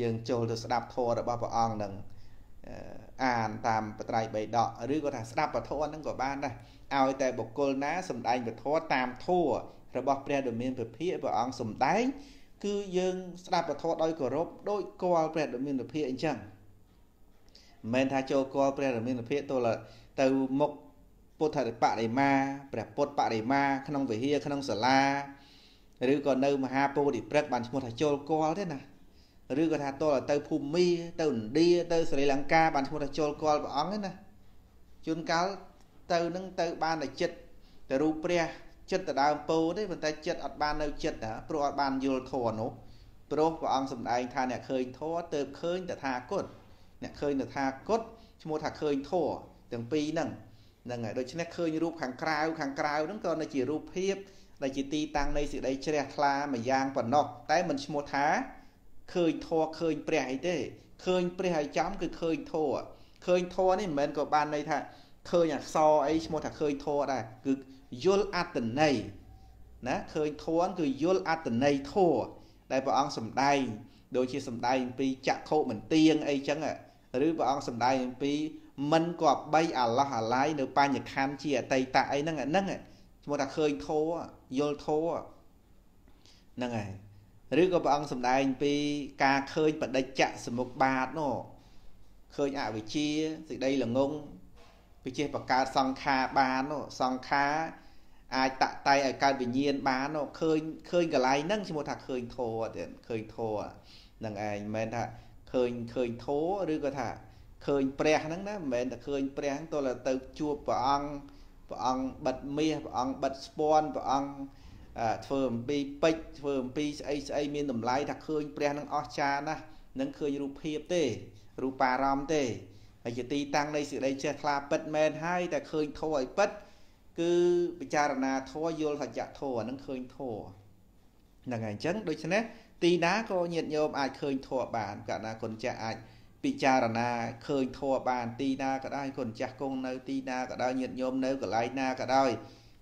យើងចូលទៅស្ដាប់ធម៌របស់ព្រះអង្គហ្នឹងអានតាមបត្រៃបៃដកឬក៏ថាស្ដាប់ព្រះធម៌ហ្នឹងក៏បានដែរឲ្យតែបុគ្គលណាសំដែងព្រះធម៌តាមធម៌របស់ព្រះដ៏មានពភាកព្រះអង្គសំដែង គឺយើងស្ដាប់ព្រះធម៌ដោយគោរពដោយគាល់ព្រះដ៏មានពភាកអញ្ចឹងមិនមែនថាចូលគាល់ព្រះដ៏មានពភាកទោះទៅមុខពុទ្ធបរិមាព្រះពុទ្ធបរិមាក្នុងវិហារក្នុងសាលា ឬក៏នៅមហាពោធិព្រឹកបានឈ្មោះថាចូលគាល់ទេណាឬក៏ថាតលទៅភូមាទៅឥណ្ឌាទៅស្រីលង្កាបានឈ្មោះថាចូលគាល់ព្រះអង្គហ្នឹងណាជួនកាលទៅនឹងទៅបានតែចិត្តទៅរូបព្រះចិត្តទៅដើមពោទេប៉ុន្តែចិត្តអត់បាននៅចិត្តណាព្រោះអត់បានយល់ធម៌នោះព្រោះព្រះអង្គសម្ដែងថាអ្នកឃើញធម៌ទៅឃើញតថាគតអ្នកឃើញតថាគតឈ្មោះថាឃើញធម៌ទាំងពីរហ្នឹងហ្នឹងហើយដូច្នេះឃើញរូបខាងក្រៅខាងក្រៅហ្នឹងក៏នៅជារូបភាព ដែលជាទីតាំងនៃសេចក្តីជ្រះថ្លាមួយយ៉ាងប៉ុណ្ណោះតែមិនឈ្មោះថាឃើញធម៌ឃើញព្រះអីទេឃើញព្រះឲ្យចំគឺឃើញធម៌ឃើញធម៌នេះមិនមែនក៏បានន័យថាឃើញអក្សរអីឈ្មោះថាឃើញធម៌ដែរគឺយល់អត្តន័យណាឃើញធម៌គឺយល់អត្តន័យធម៌ដែលព្រះអង្គសម្ដែងដូចជាសម្ដែងអំពីចក្ខុមិនទៀងអីចឹងឬព្រះអង្គសម្ដែងអំពីមិនគប្បីអាឡោះអាឡាយនៅបញ្ញខណ្ឌជាអតីតអីហ្នឹងហ្នឹង ឈ្មោះថាឃើញធម៌យល់ធម៌ហ្នឹងហើយឬក៏ព្រះអង្គសម្ដែងពីការឃើញបដិច្ចសមុខបាតនោះឃើញអវិជ្ជាសេចក្តីល្ងងវិចេះបង្កើតសង្ខារបាននោះសង្ខារអាចតតែឲ្យកើតវិញ្ញាណបាននោះឃើញឃើញកន្លែងហ្នឹងឈ្មោះថាឃើញធោទៀតឃើញធោហ្នឹងឯងមិនមែនថាឃើញឃើញធោឬក៏ថាឃើញព្រះហ្នឹងណាមិនមែនតែឃើញព្រះហ្នឹងតើទៅជួបព្រះអង្គ ព្រះអង្គបិទមាសព្រះអង្គបិទស្ពាន់ព្រះអង្គធ្វើអំពីពេជ្រធ្វើអំពីស្អីស្អីមានតម្លៃថាឃើញព្រះនឹងអស្ចារ្យណាស់នឹងឃើញរូបភាពទេរូបារម្មណ៍ទេហើយជាទីតាំងនៃសេចក្តីចេះថ្លាពិតមែនហើយតែឃើញធម៌ឲ្យពិតគឺពិចារណាធម៌យល់សច្ចធម៌ហ្នឹងឃើញធម៌ហ្នឹងហើយអញ្ចឹងដូច្នេះទីណាក៏ញាតញោមអាចឃើញធម៌បានកាលណាគុណចាស់អាច ពិចារណាឃើញធម៌បានទីណាក៏ដោយគុណចាស់គង់នៅទីណាក៏ដោយញាតញោមនៅកន្លែងណាក៏ដោយ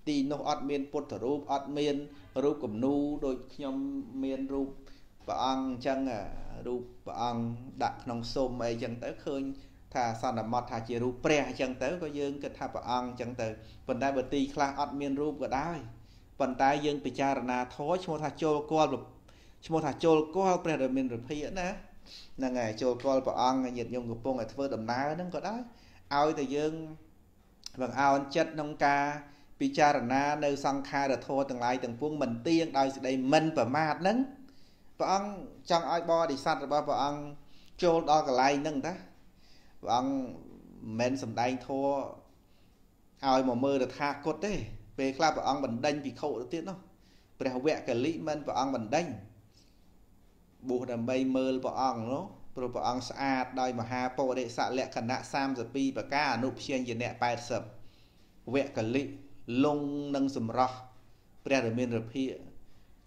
ទីនោះអត់មានពុទ្ធរូបអត់មានរូបគំនូដូចខ្ញុំមានរូបព្រះអង្គអញ្ចឹងរូបព្រះអង្គដាក់ក្នុងសុំអីអញ្ចឹងទៅឃើញថាសន្មត់ថាជារូបព្រះអញ្ចឹងទៅក៏យើងគិតថាព្រះអង្គអញ្ចឹងទៅប៉ុន្តែបើទីខ្លះអត់មានរូបក៏ដោយប៉ុន្តែយើងពិចារណាធម៌ឈ្មោះថាចូលគាល់ឈ្មោះថាចូលគាល់ព្រះដែលមានរភិណា ហ្នឹងហើយចូលគាល់ព្រះអង្គញាតិញោមកំពុងតែធ្វើដំណើរហ្នឹងក៏ដោយឲ្យតែយើងបង្អោនចិត្តក្នុងការពិចារណានៅសង្ខារធម៌ទាំងឡាយទាំងពួងមិនទៀងដោយសេចក្តីមិនប្រមាទហ្នឹងព្រះអង្គចង់ឲ្យបរិស័ទរបស់ព្រះអង្គចូលដល់កន្លែងហ្នឹងតាព្រះអង្គមិនមែនសំដែងធម៌ឲ្យមកមើលតថាគតទេពេលខ្លះព្រះអង្គបណ្ដេញភិក្ខុទៅទៀតនោះព្រះវគ្គលិមិនព្រះអង្គបណ្ដេញ បួសដើម្បីមើលព្រះអង្គនោះព្រោះព្រះអង្គស្អាតដោយមហាបរិស័កលក្ខណៈ32ប្រការអនុព្យាញ្ញៈ80វគ្គលិលងនឹងសម្រោះព្រះរាមារភិ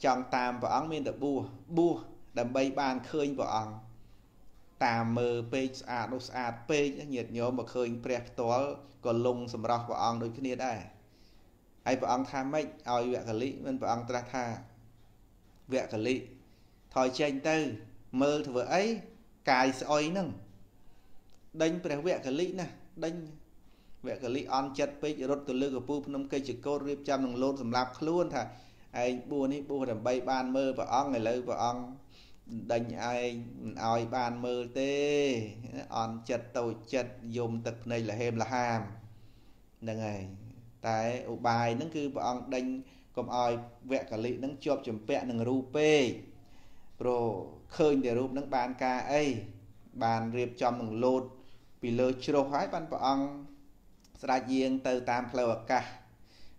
ចង់តាមព្រះអង្គមានតែបួសបួសដើម្បីបានឃើញព្រះអង្គតាមមើលពេកស្អាតនោះស្អាតពេកញាតញោមមកឃើញព្រះផ្ទាល់ក៏លងសម្រោះព្រះអង្គដូចគ្នាដែរហើយព្រះអង្គថាម៉េចឲ្យវគ្គលិមិនព្រះអង្គត្រាស់ថាវគ្គលិ ថយចេញទៅ មើលធ្វើអីកាយស្អុយហ្នឹងដេញព្រះវគ្គលិណាដេញវគ្គលិអន់ចិត្តពេករត់ទៅលើកពូភ្នំកិច្ចកោតរៀបចំនឹងលោតសម្រាប់ខ្លួនថាឯងបួសនេះបួសដើម្បីបានមើលព្រះអង្គឥឡូវព្រះអង្គដេញឯងមិនឲ្យបានមើលទេអន់ចិត្តតូចចិត្តយំទឹកភ្នែកលហេមលហាមហ្នឹងហើយតែឧបាយហ្នឹងគឺព្រះអង្គដេញកុំឲ្យវគ្គលិហ្នឹងជាប់ចម្ពាក់នឹងរូបពេក ព្រោះឃើញតែរូបហ្នឹងបានការអីបានរៀបចំនឹងលោតពីលើជ្រោះហើយបានព្រះអង្គស្ដេចយាងទៅតាមផ្លូវអាកាស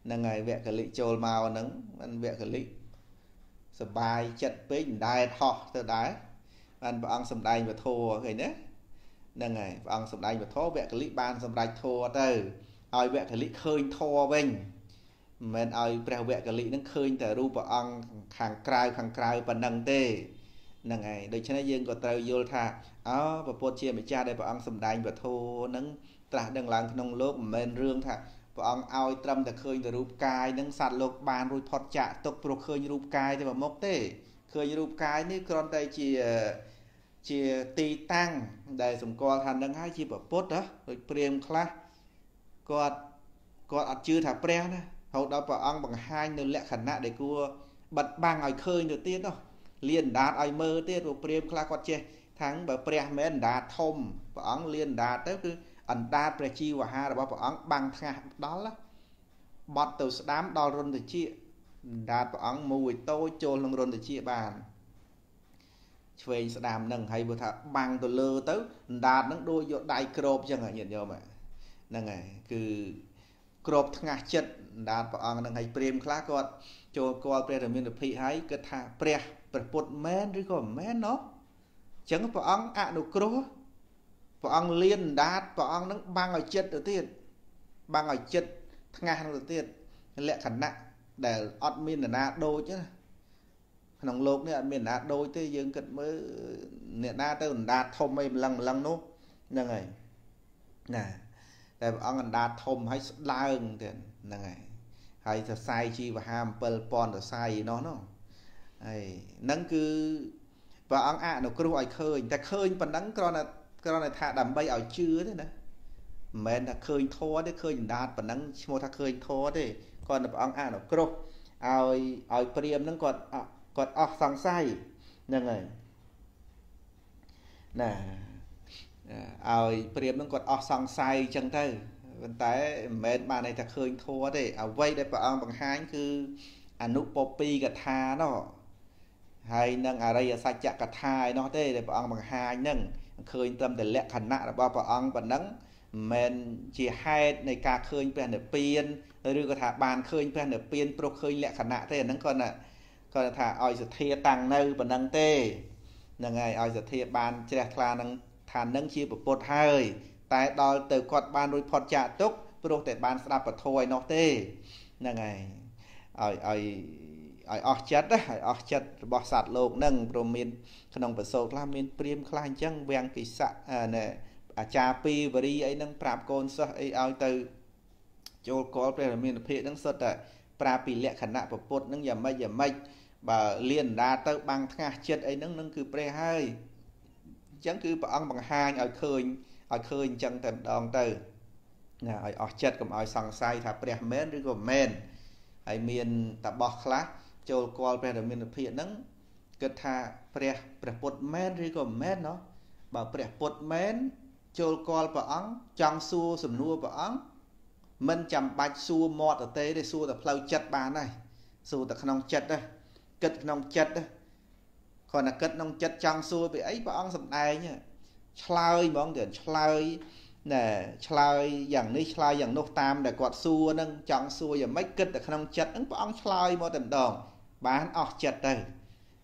ហ្នឹងហើយវគ្គលិចូលមកហ្នឹងបានវគ្គលិសបាយចិត្តពេកមិនដែលហោះទៅដែរបានព្រះអង្គសម្ដែងវធឃើញទេហ្នឹងហើយព្រះអង្គសម្ដែងវធវគ្គលិបានសម្រេចធទៅឲ្យវគ្គលិឃើញធវិញ មិនមែនឲ្យព្រះវគ្គលិនឹងឃើញតែរូបព្រះអង្គខាងក្រៅខាងក្រៅប៉ុណ្ណឹងទេហ្នឹងហើយដូច្នេះយើងក៏ត្រូវយល់ថាអើពពុទ្ធជាម្ចាស់ដែលព្រះអង្គសម្ដែងវធហ្នឹងត្រាស់ដឹងឡើងក្នុងលោកមិនមែនរឿងថាព្រះអង្គឲ្យត្រឹមតែឃើញតែរូបកាយនឹងសត្វលោកបានរួចផុតចាកទុកព្រោះឃើញរូបកាយទៅមុខទេឃើញរូបកាយនេះគ្រាន់តែជាជាទីតាំងដែលសម្គាល់ថានឹងហើយជាពុទ្ធណាដូចព្រាមខ្លះគាត់គាត់អត់ជឿថាព្រះណារ ហូតដល់ព្រះអង្គបង្ហាញនៅលក្ខណៈដែលគួរបិទបាំងឲ្យឃើញទៅទៀតនោះលៀនដាតឲ្យមើលទៀតព្រោះព្រាមខ្លះគាត់ចេះថាងបើព្រះមែនអណ្ដាតធំព្រះអង្គលៀនអណ្ដាតទៅគឺអណ្ដាតព្រះជីវហារបស់ព្រះអង្គបាំងថ្ងាសដល់បត់ទៅស្ដាំដល់រុនតិចអណ្ដាតព្រះអង្គមួយតូចចូលក្នុងរុនតិចបានឆ្វេងស្ដាំនឹងហើយបើថាបាំងទៅលើទៅអណ្ដាតនឹងដូចយកដៃក្របចឹងញាតិញោមហ្នឹងហើយគឺក្របថ្ងាសចិត្តអណ្ដាតព្រះអង្គនឹងឲ្យព្រាមខ្លះគាត់ចូលគាល់ព្រះរាមាភិហើយគិតថាព្រះព្រះពុទ្ធមែនឬក៏មិនមែនណោះអញ្ចឹងព្រះអង្គអនុគ្រោះព្រះអង្គលៀនដាតព្រះអង្គនឹងបាំងឲ្យចិត្តទៅទៀតបាំងឲ្យចិត្តថ្ងាសទៅទៀតលក្ខណៈដែលអត់មាននរណាដូចណាក្នុងโลกនេះអត់មាននរណាដូចទេយើងគិតមើលអ្នកណាទៅអណ្ដាតធំអីម្លឹងម្លឹងនោះហ្នឹងហើយណាតែព្រះអង្គអណ្ដាតធំហើយស្ដើងទៀតហ្នឹងហើយ ហើយសរសៃជីវហា7000សរសៃនោះនោះហើយហ្នឹងគឺព្រះអង្គអនុគ្រោះឲ្យឃើញតែឃើញប៉ុណ្ណឹងគ្រាន់តែគ្រាន់តែថាដើម្បីឲ្យជឿទេណាមិនមែនថាឃើញធัวទេឃើញអណ្ដាតប៉ុណ្ណឹងឈ្មោះថាឃើញធัวទេគាត់តែព្រះអង្គអនុគ្រោះឲ្យឲ្យព្រាមហ្នឹងគាត់គាត់អស់សង្ស័យហ្នឹងហើយណាឲ្យព្រាមហ្នឹងគាត់អស់សង្ស័យអញ្ចឹងទៅ ប៉ុន្តែមិនមែនបានន័យថាឃើញធัวទេអ្វីដែលព្រះអង្គបង្ហាញគឺអនុពពីកថានោះហើយនឹងអរិយសច្ចកថាឯនោះទេដែលព្រះអង្គបង្ហាញនឹងឃើញត្រឹមតែលក្ខណៈរបស់ព្រះអង្គប៉ុណ្ណឹងមិនមែនជាហេតុនៃការឃើញព្រះនិព្វានឬក៏ថាបានឃើញព្រះនិព្វានព្រោះឃើញលក្ខណៈទេអាហ្នឹងគាត់ណាគាត់ថាឲ្យសទ្ធាតាំងនៅប៉ុណ្ណឹងទេហ្នឹងហើយឲ្យសទ្ធាបានជ្រះថ្លានឹងថានឹងជាពុទ្ធហើយ តែដល់ទៅគាត់បានរួចផុតចាកទុកព្រោះតែបានស្ដាប់ពធឯនោះទេហ្នឹងហើយឲ្យឲ្យឲ្យអស់ចិត្តឲ្យអស់ចិត្តរបស់សត្វលោកនឹងព្រមមានក្នុងប្រសូតខ្លះមានព្រាមខ្លះអញ្ចឹងវាំងកិសៈណែអាចារ្យពីវរីអីហ្នឹងប្រាប់កូនសិស្សអីឲ្យទៅចូលកលព្រះរាមាភិហ្នឹងសុទ្ធតែប្រាប់ពីលក្ខណៈពពុទ្ធហ្នឹងយ៉ាងម៉េចយ៉ាងម៉េចបើលៀនដាទៅបាំងថ្ងាសចិត្តអីហ្នឹងនឹងគឺព្រះហើយអញ្ចឹងគឺព្រះអង្គបង្ហាញឲ្យឃើញ ឲ្យឃើញអញ្ចឹងតែម្ដងទៅណាឲ្យអស់ចិត្តកុំឲ្យសង្ស័យថាព្រះមែនឬក៏មិនមែនហើយមានតបោះខ្លះចូលគាល់ព្រះរាមាភិហ្នឹងគិតថាព្រះព្រះពុទ្ធមែនឬក៏មិនមែនណោះបើព្រះពុទ្ធមែនចូលគាល់ព្រះអង្គចង់សួរសំណួរព្រះអង្គមិនចាំបាច់សួរមាត់ទៅទេសួរតែផ្លូវចិត្តបានហើយសួរតែក្នុងចិត្តទេគិតក្នុងចិត្តទេគ្រាន់តែគិតក្នុងចិត្តចង់សួរពីអីព្រះអង្គសំដែង ឆ្លើយហ្មងទៅឆ្លើយណែឆ្លើយយ៉ាងនេះឆ្លើយយ៉ាងនោះតាមដែលគាត់សួរហ្នឹងចង់សួរយ៉ាងម៉េចគិតតែក្នុងចិត្តហ្នឹងព្រះអង្គឆ្លើយមកតែម្ដងបានអស់ចិត្តទៅ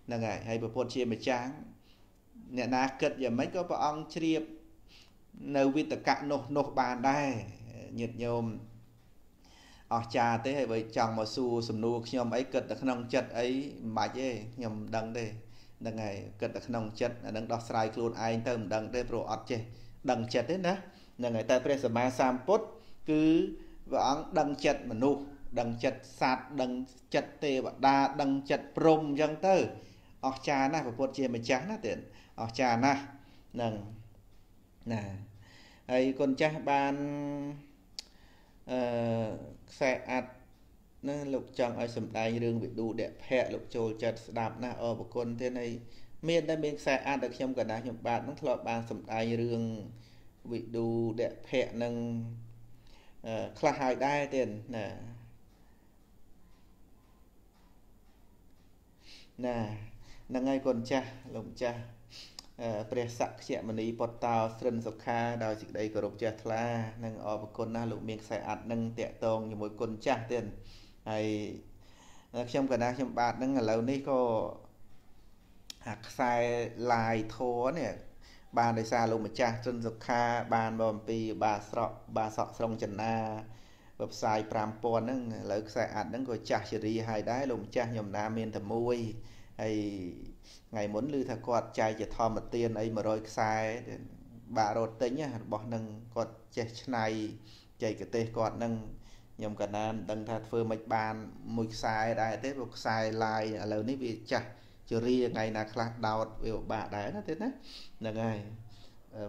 ហ្នឹងហើយហើយព្រះពុទ្ធជាម្ចាស់អ្នកណាគិតយ៉ាងម៉េចក៏ព្រះអង្គជ្រាបនៅវិតកៈនោះនោះបានដែរញាតិញោមអស់ចាទេហើយបើចង់មកសួរសំណួរខ្ញុំអីគិតតែក្នុងចិត្តអីមិនបាច់ទេខ្ញុំមិនដឹងទេ ហ្នឹងហើយគិតតែក្នុងចិត្តអានឹងដោះស្រាយខ្លួនឯងទៅមិនដឹងទេព្រោះអត់ចេះដឹងចិត្តទេណាហ្នឹងហើយតែព្រះសម្មាសម្ពុទ្ធគឺព្រះអង្គដឹងចិត្តមនុស្សដឹងចិត្តសត្វដឹងចិត្តទេវតាដឹងចិត្តព្រំអញ្ចឹងទៅអស្ចារ្យណាស់ព្រះពុទ្ធជាម្ចាស់ណាទៀតអស្ចារ្យណាស់ហ្នឹងណាហើយគុណចាស់បានអឺខ្សែអាត់ ណាលោកចង់ឲ្យសំដែងរឿងវិឌូដភៈលោកចូលចិត្តស្ដាប់ណាអរប្រគុណទៀតហើយមានតែមានខ្សែអាត់ដែលខ្ញុំកណ្ដាស់ខ្ញុំបាទនឹងធ្លាប់បានសំដែងរឿងវិឌូដភៈនឹងខ្លះហើយដែរទៀតណាណាហ្នឹងហើយកូនចាស់លោកម្ចាស់ព្រះសក្យមនីពតោស្រិនសុខាដោយសេចក្តីគោរពជ្រះថ្លានិងអរគុណណាស់លោកមានខ្សែអត្តនឹងតាក់តងជាមួយគុណចាស់ទៀត ហើយខ្ញុំកណាខ្ញុំបាទនឹងឥឡូវនេះក៏អាខ្សែឡាយធัวនេះបានដោយសារលោកម្ចាស់ស្រិនសុខា បានមកអំពីបាស្រកបាសក់ស្រុងចនាផ្សាយ5000ហ្នឹងឥឡូវខ្សែអត្តហ្នឹងក៏ចាស់ជរីហើយដែរលោកម្ចាស់ខ្ញុំណាមានតែមួយហើយថ្ងៃមុនឮថាគាត់ចែកជាធម្មទានអី100ខ្សែបាក់រត់ទិញរបស់នឹងគាត់ចេះឆ្នៃចែកទេសគាត់នឹង ខ្ញុំកណានដឹងថាធ្វើមិនបានមួយខ្សែដែរទេព្រោះខ្សែឡាយឥឡូវនេះវាចាស់ជរាថ្ងៃណាខ្លះដោតវាពិបាកដែរណាទៀតណាហ្នឹងហើយ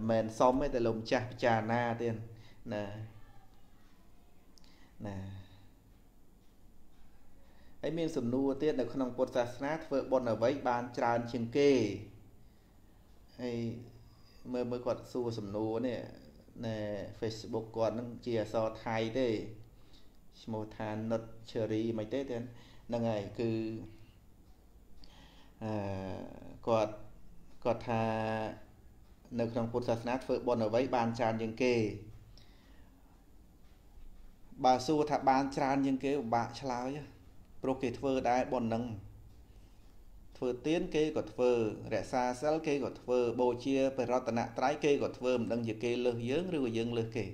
មិនសុំទេតែលោកម្ចាស់ពិចារណាទៀតណាណាហើយមានសំណួរទៀតនៅក្នុងពុទ្ធសាសនាធ្វើបុណ្យអ្វីបានច្រើនជាងគេហើយមើលមើលគាត់សួរសំណួរនេះនៅ Facebook គាត់នឹងជាអក្សរថៃទេ ឈ្មោះថានុតឈេរីមិនទេហ្នឹងហើយគឺអឺគាត់គាត់ថានៅក្នុងពុទ្ធសាសនាធ្វើបុណ្យអ្វីបានច្រើនជាងគេបើសួរថាបានច្រើនជាងគេពិបាកឆ្លើយព្រោះគេធ្វើដែរបុណ្យហ្នឹងធ្វើទៀនគេក៏ធ្វើរក្សាសិលគេក៏ធ្វើបូជាបរតនត្រ័យគេក៏ធ្វើមិនដឹងជាគេលើសយើងឬក៏យើងលើសគេ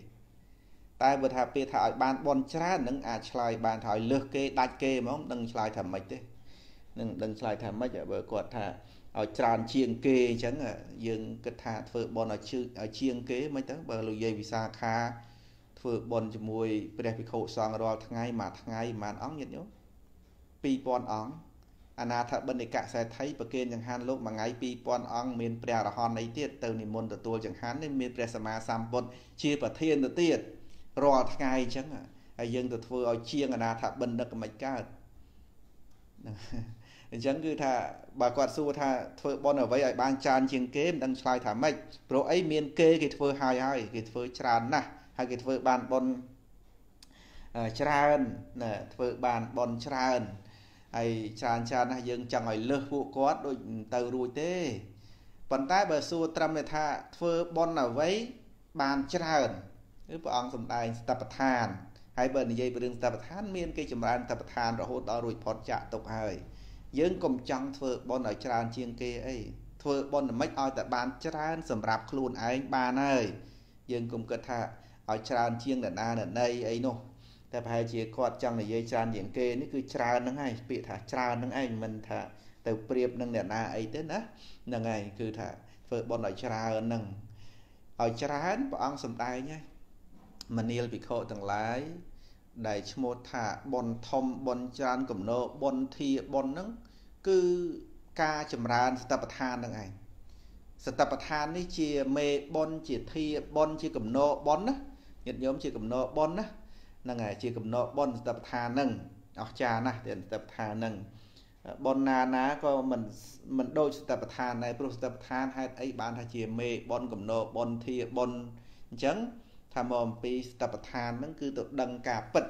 តែបើថាពេលថាឲ្យបានបនច្រើននឹងអាចឆ្លើយបានថាឲ្យលើសគេដាច់គេហ្មងនឹងឆ្លើយថាម៉េចទេនឹងដឹងឆ្លើយថាម៉េចបើគាត់ថាឲ្យច្រើនជាងគេអញ្ចឹងយើងគិតថាធ្វើបនឲ្យឲ្យជាងគេមិនទៅបើលោកយាយវិសាខាធ្វើបនជាមួយព្រះភិក្ខុសង្ឃរាល់ថ្ងៃមួយថ្ងៃប្រហែលអង្គញាតិញោម2000អង្គអនាថបិណ្ឌិកសេដ្ឋីប្រគេនចង្ហាន់លោកមួយថ្ងៃ2000អង្គមានព្រះអរហន្តអីទៀតទៅនិមន្តទទួលចង្ហាន់នេះមានព្រះសម្មាសម្ពុទ្ធជាប្រធានទៅទៀត រាល់ថ្ងៃអញ្ចឹងហើយយើងទៅធ្វើឲ្យជាងអនាថបិណ្ឌិកមិនកើតអញ្ចឹងគឺថាបើគាត់សួរថាធ្វើបន់អ្វីឲ្យបានច្រើនជាងគេមិនដឹងឆ្លើយថាម៉េចព្រោះអីមានគេគេធ្វើហើយហើយគេធ្វើច្រើនណាស់ហើយគេធ្វើបានបន់ច្រើនណាធ្វើបានបន់ច្រើនហើយច្រើនច្រើនណាស់យើងចង់ឲ្យលើសពួកគាត់ដូចទៅរួចទេប៉ុន្តែបើសួរត្រឹមថាធ្វើបន់អ្វីបានច្រើន គឺព្រះអង្គសំដែងស្តបឋានហើយបើនិយាយពីរឿងស្តបឋានមានគេចម្រើនស្តបឋានរហូតដល់រួចផុតចាក់ទុកហើយយើងកុំចង់ធ្វើបុណ្យឲ្យច្រើនជាងគេអីធ្វើបុណ្យមិនឲ្យតែបានច្រើន សម្រាប់ខ្លួនឯងបានហើយយើងកុំគិតថាឲ្យច្រើនជាងនរណានរណីអីនោះតែប្រហែលជាគាត់ចង់និយាយច្រើនជាងគេនេះគឺច្រើនហ្នឹងហើយពាក្យថាច្រើនហ្នឹងឯងមិនថាទៅប្រៀបនឹងអ្នកណាអីទេណាហ្នឹងហើយគឺថាធ្វើបុណ្យឲ្យច្រើនហ្នឹងឲ្យច្រើនព្រះអង្គសំដែងហើយ មនាលភិក្ខុទាំងឡាយដែលឈ្មោះថាបុណ្យធំបុណ្យច្រើនកំណោបុណ្យធាបុណ្យហ្នឹងគឺការចម្រើនសតបដ្ឋានហ្នឹងឯងសតបដ្ឋាននេះជាមេបុណ្យជាធាបុណ្យជាកំណោបុណ្យណាញាតិញោមជាកំណោបុណ្យណាហ្នឹងហើយជាកំណោបុណ្យសតបដ្ឋានហ្នឹងអស្ចារ្យណាស់តែសតបដ្ឋានហ្នឹងបុណ្យណាណាក៏មិនមិនដូចសតបដ្ឋានដែរព្រោះសតបដ្ឋានហេតុអីបានថាជាមេបុណ្យកំណោបុណ្យធាបុណ្យអញ្ចឹង ថាមកអំពីស្តបដ្ឋានហ្នឹងគឺទៅដឹងការពិត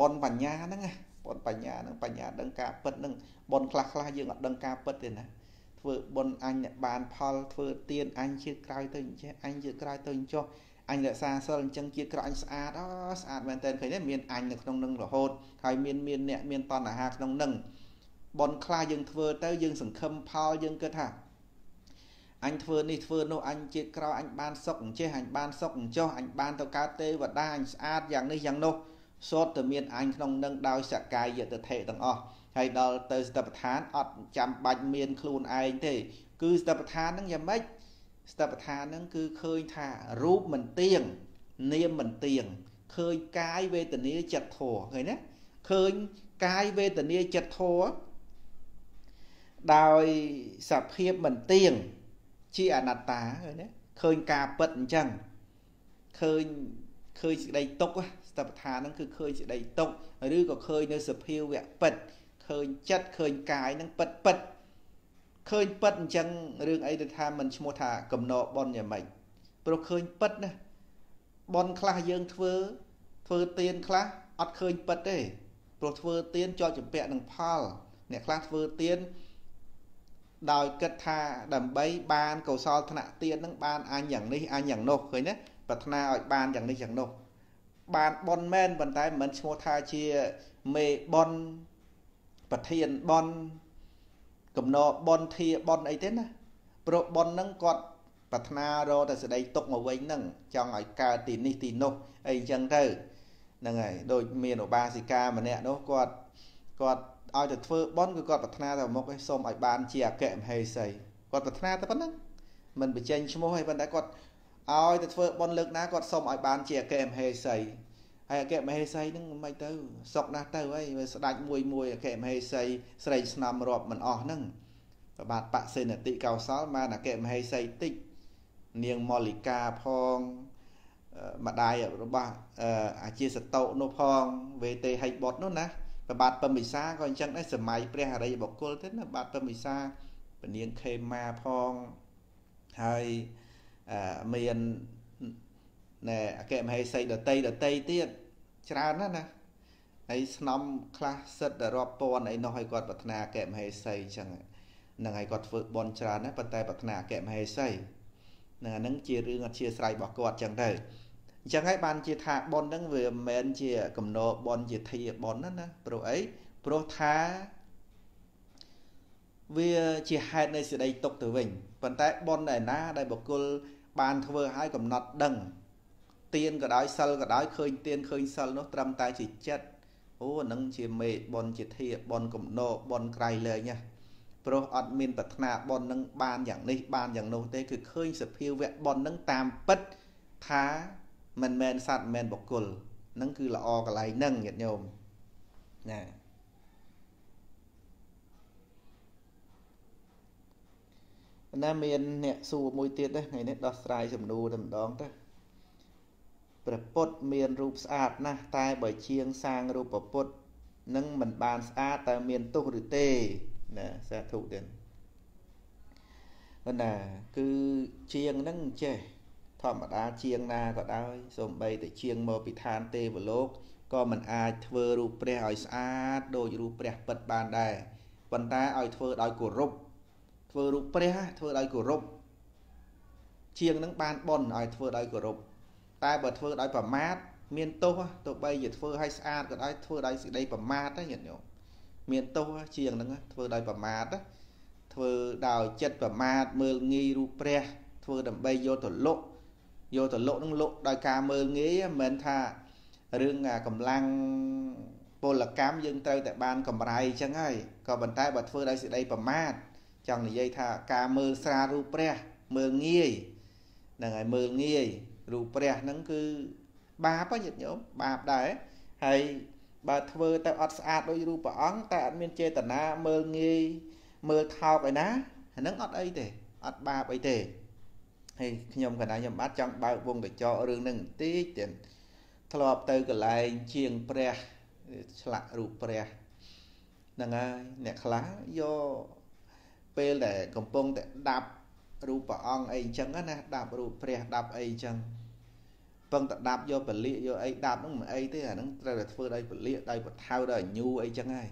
បនបញ្ញាហ្នឹងណាបនបញ្ញាហ្នឹងបញ្ញាដឹងការពិតហ្នឹងបនខ្លះខ្លះយើងអត់ដឹងការពិតទេណាធ្វើបនអញបានផលធ្វើទៀនអញជាក្រោយទៅអញ្ចេះអញជាក្រោយទៅអញ្ចោះអញរក្សាសិលអញ្ចឹងជាក្រោយអញស្អាតអូស្អាតមែនតើឃើញទេមានអញនៅក្នុងនឹងរហូតហើយមានមានអ្នកមានតណ្ហាក្នុងនឹងបនខ្លះយើងធ្វើទៅយើងសង្ឃឹមផលយើងគិតថា អញធ្វើនេះធ្វើនោះអញជាតិក្រោយអញបានសុខអញ្ចេះអញបានសុខអញ្ចោះអញបានទៅកើតទេវតាអញស្អាតយ៉ាងនេះយ៉ាងនោះសូត្រតែមានអញក្នុងនឹងដោយសកាយតិថិទាំងអស់ហើយដល់ទៅស្តបឋានអត់ចាំបាច់មានខ្លួនឯងទេ គឺស្តបឋានហ្នឹងយ៉ាងម៉េចស្តបឋានហ្នឹងគឺឃើញថារូបមិនទៀងនាមមិនទៀងឃើញកាយវេទនាចិត្តធម៌ឃើញណាឃើញកាយវេទនាចិត្តធម៌ដោយសភាពមិនទៀង ជាអនត្តាឃើញទេឃើញការពិតអញ្ចឹងឃើញឃើញសេចក្តីទុកស្តបដ្ឋានហ្នឹងគឺឃើញសេចក្តីទុកឬក៏ឃើញនៅសភាវៈពិតឃើញចិត្តឃើញកាយហ្នឹងពិតពិតឃើញពិតអញ្ចឹងរឿងអីទៅថាมันឈ្មោះថាកំណបនយ៉ាងម៉េចព្រោះឃើញពិតណាបនខ្លះយើងធ្វើធ្វើទៀនខ្លះអត់ឃើញពិតទេព្រោះធ្វើទៀនជាប់ចម្ពាក់នឹងផល អ្នកខ្លះធ្វើទៀន ដោយគិតថាដើម្បីបានកុសលធនៈទៀននឹងបានអញយ៉ាងនេះអញយ៉ាងនោះឃើញទេប្រាថ្នាឲ្យបានយ៉ាងនេះយ៉ាងនោះបានប៉ុនមែនប៉ុន្តែមិនឈ្មោះថាជាមេប៉ុនប្រធានប៉ុនកំណប៉ុនធាប៉ុនអីទេណាព្រោះប៉ុនហ្នឹងគាត់ប្រាថ្នារកតែសេចក្តីទុកមកវិញហ្នឹងចង់ឲ្យកើតទីនេះទីនោះអីចឹងទៅហ្នឹងហើយដូចមានឧបាសិកាម្នាក់នោះគាត់គាត់ ឲ្យទៅធ្វើបន់គឺគាត់ប្រាថ្នាតែមុខឯងសូមឲ្យបានជាអគ្គមហេសីគាត់ប្រាថ្នាតែប៉ុណ្ណឹងមិនបញ្ចេញឈ្មោះឯងប៉ុន្តែគាត់ឲ្យទៅធ្វើបន់លើកណាគាត់សូមឲ្យបានជាអគ្គមហេសីហើយអគ្គមហេសីហ្នឹងមិនទៅសុកណាស់ទៅហើយស្ដាច់មួយមួយអគ្គមហេសីស្រីស្នំរាប់មិនអស់ហ្នឹងប្របាទបសេនតិកោសលបានអគ្គមហេសីតិចនាងមលិកាផងម្ដាយរបស់អាជាសតោនោះផងវេទេហិបុតនោះណា ប្របាទពមិសាក៏អញ្ចឹងដែរសម័យព្រះអរិយបុគ្គលទេណាបាទពមិសាពនាងខេមាផងហើយមានណែអគ្គមហេសីដតីដតីទៀតច្រើនណាស់ណាហើយស្នំខ្លះសិតរាប់ពាន់អីនោះឲ្យគាត់ប្រាថ្នាអគ្គមហេសីអញ្ចឹងនឹងឲ្យគាត់ធ្វើបន់ច្រើនណាស់ប៉ុន្តែប្រាថ្នាអគ្គមហេសីនឹងអានឹងជារឿងអធិស្ស្រ័យរបស់គាត់អញ្ចឹងទៅ អញ្ចឹងហើយបានជាថាបនហ្នឹងវាមិនមែនជាកំណោបនជាធាបនណាណាព្រោះអីព្រោះថាវាជាហេតុនៃសេចក្តីទុកទៅវិញប៉ុន្តែបនដែលណាដែលបុគ្គលបានធ្វើឲ្យកំណត់ដឹងទៀនក៏ដោយសិលក៏ដោយឃើញទៀនឃើញសិលនោះត្រឹមតែជាចិត្តអូនឹងជាមេបនជាធាបនកំណោបនក្រៃលែងណាព្រោះអត់មានប្រាថ្នាបននឹងបានយ៉ាងនេះបានយ៉ាងនោះទេគឺឃើញសភាវៈបននឹងតាមពិតថា មិនមែនសត្វមិនមែនបុគ្គលនឹងគឺល្អកន្លែងហ្នឹងញាតិញោមណាណាមានអ្នកសួរមួយទៀតដែរថ្ងៃនេះដោះស្រាយសំណួរតែម្ដងទៅព្រះពុទ្ធមានរូបស្អាតណាស់តែបើជាងសាងរូបពុទ្ធនឹងមិនបានស្អាតតែមានទោសឬទេណាសាធុទៀតប៉ុន្តែគឺជាងហ្នឹងចេះ ធម្មតាជាងណាក៏ដោយសូម្បីតែជាងមកពីឋានទេវលោកក៏មិនអាចធ្វើរូបព្រះឲ្យស្អាតដូចរូបព្រះពិតបានដែរប៉ុន្តែឲ្យធ្វើដោយគោរពធ្វើរូបព្រះធ្វើដោយគោរពជាងនឹងបានបន់ឲ្យធ្វើដោយគោរពតែបើធ្វើដោយប្រមាថមានទោសទោះបីជាធ្វើឲ្យស្អាតក៏ដោយធ្វើដោយសេចក្តីប្រមាថណាញាតិញោមមានទោសជាងហ្នឹងធ្វើដោយប្រមាថធ្វើដោយចិត្តប្រមាថមើលងាយរូបព្រះធ្វើដើម្បីយកទៅលុក យកទៅលុកនឹងលុកដោយការមើលងាយមិនមែនថារឿងកម្លាំងពលកម្មយើងត្រូវតែបានកម្រៃអញ្ចឹងហើយក៏ប៉ុន្តែបើធ្វើដោយសេចក្តីប្រមាថចង់និយាយថាការមើលស្រាលរូបព្រះមើលងាយហ្នឹងហើយមើលងាយរូបព្រះហ្នឹងគឺបាបញាតិញោមបាបដែរហើយបើធ្វើទៅអត់ស្អាតដូចរូបព្រះអង្គតែអត់មានចេតនាមើលងាយមើលថោកឯណាអាហ្នឹងអត់អីទេអត់បាបអីទេ ហើយខ្ញុំកណ្ដាលខ្ញុំបាទចង់បើកវងកញ្ចក់រឿងហ្នឹងបន្តិចទៀតធ្លាប់ទៅកន្លែងជាងព្រះឆ្លាក់រូបព្រះហ្នឹងហើយអ្នកខ្លះយកពេលដែលកំពុងតែដាប់រូបព្រះអង្គអីអញ្ចឹងណាដាប់រូបព្រះដាប់អីអញ្ចឹងពឹងតែដាប់យកពលាកយកអីដាប់ហ្នឹងមិនអីទេអាហ្នឹងត្រូវតែធ្វើដោយពលាកដោយបថៅដោយអញូអីចឹងហើយ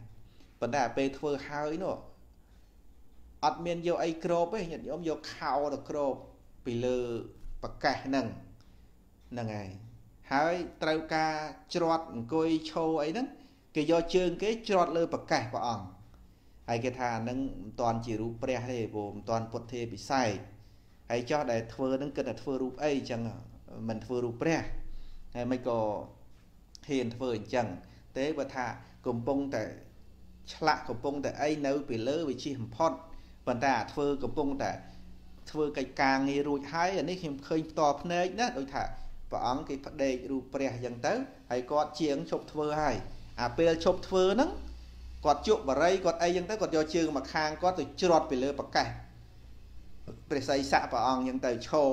ប៉ុន្តែពេលធ្វើហើយនោះអត់មានយកអីក្របទេញាតិញោមយកខោទៅក្រប ពីលើប្រកាសហ្នឹងហ្នឹងហើយហើយត្រូវការច្រត់អង្គុយឈោអីហ្នឹងគេយកជើងគេច្រត់លើប្រកាសព្រះអង្គហើយគេថាហ្នឹងមិនតាន់ជារូបព្រះទេព្រោះមិនតាន់ពុទ្ធទេពិស័យហើយចោះដែលធ្វើហ្នឹងគិតថាធ្វើរូបអីអញ្ចឹងមិនធ្វើរូបព្រះហើយមិនក៏ហ៊ានធ្វើអញ្ចឹងទេបើថាកំពុងតែឆ្លាក់កំពុងតែអីនៅពីលើវាជិះបំផុតប៉ុន្តែអាធ្វើកំពុងតែ ធ្វើកិច្ចការងាររួចហើយអានេះខ្ញុំឃើញផ្ទាល់ភ្នែកណាដូចថាព្រះអង្គគេផ្ដេករូបព្រះអញ្ចឹងទៅហើយគាត់ជាងឈប់ធ្វើហើយអាពេលឈប់ធ្វើហ្នឹងគាត់ជក់បរិយគាត់អីអញ្ចឹងទៅគាត់យកជើងមកខាងគាត់ទៅច្រត់ពីលើប្រកាសព្រះសីស័កព្រះអង្គអញ្ចឹងទៅឈរ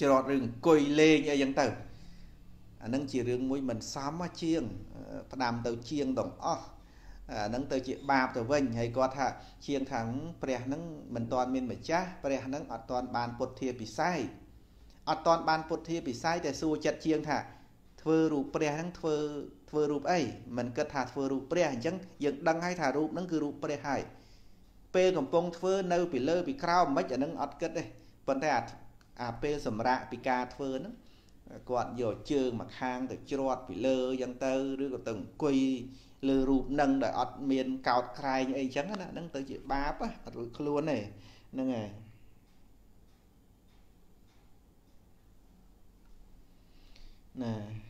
ច្រត់រឿងអង្គុយលេងអីអញ្ចឹងទៅអានឹងជារឿងមួយមិនសមជាង ផ្ដាំទៅជាងទាំងអស់ អានឹងទៅជាបាបទៅវិញហើយគាត់ថាជាងថាព្រះនឹងមិនទាន់មានម្ចាស់ព្រះនឹងអត់ទាន់បានពុទ្ធាពិស័យអត់ទាន់បានពុទ្ធាពិស័យតែសួរចិត្តជាងថាធ្វើរូបព្រះហ្នឹងធ្វើធ្វើរូបអីមិនគិតថាធ្វើរូបព្រះអញ្ចឹងយើងដឹងហើយថារូបហ្នឹងគឺរូបព្រះហើយពេលកំពុងធ្វើនៅពីលើពីក្រោមមិនអាហ្នឹងអត់គិតទេប៉ុន្តែអាពេលសម្រាប់ពីការធ្វើហ្នឹងគាត់យកជើងមកខាងទៅច្រត់ពីលើអញ្ចឹងទៅឬក៏ទៅអង្គុយ លើរូបនឹងដែលអត់មានកោតក្រែងអីចឹងណាហ្នឹងទៅជាបាបអត់រួចខ្លួនទេហ្នឹងហើយណា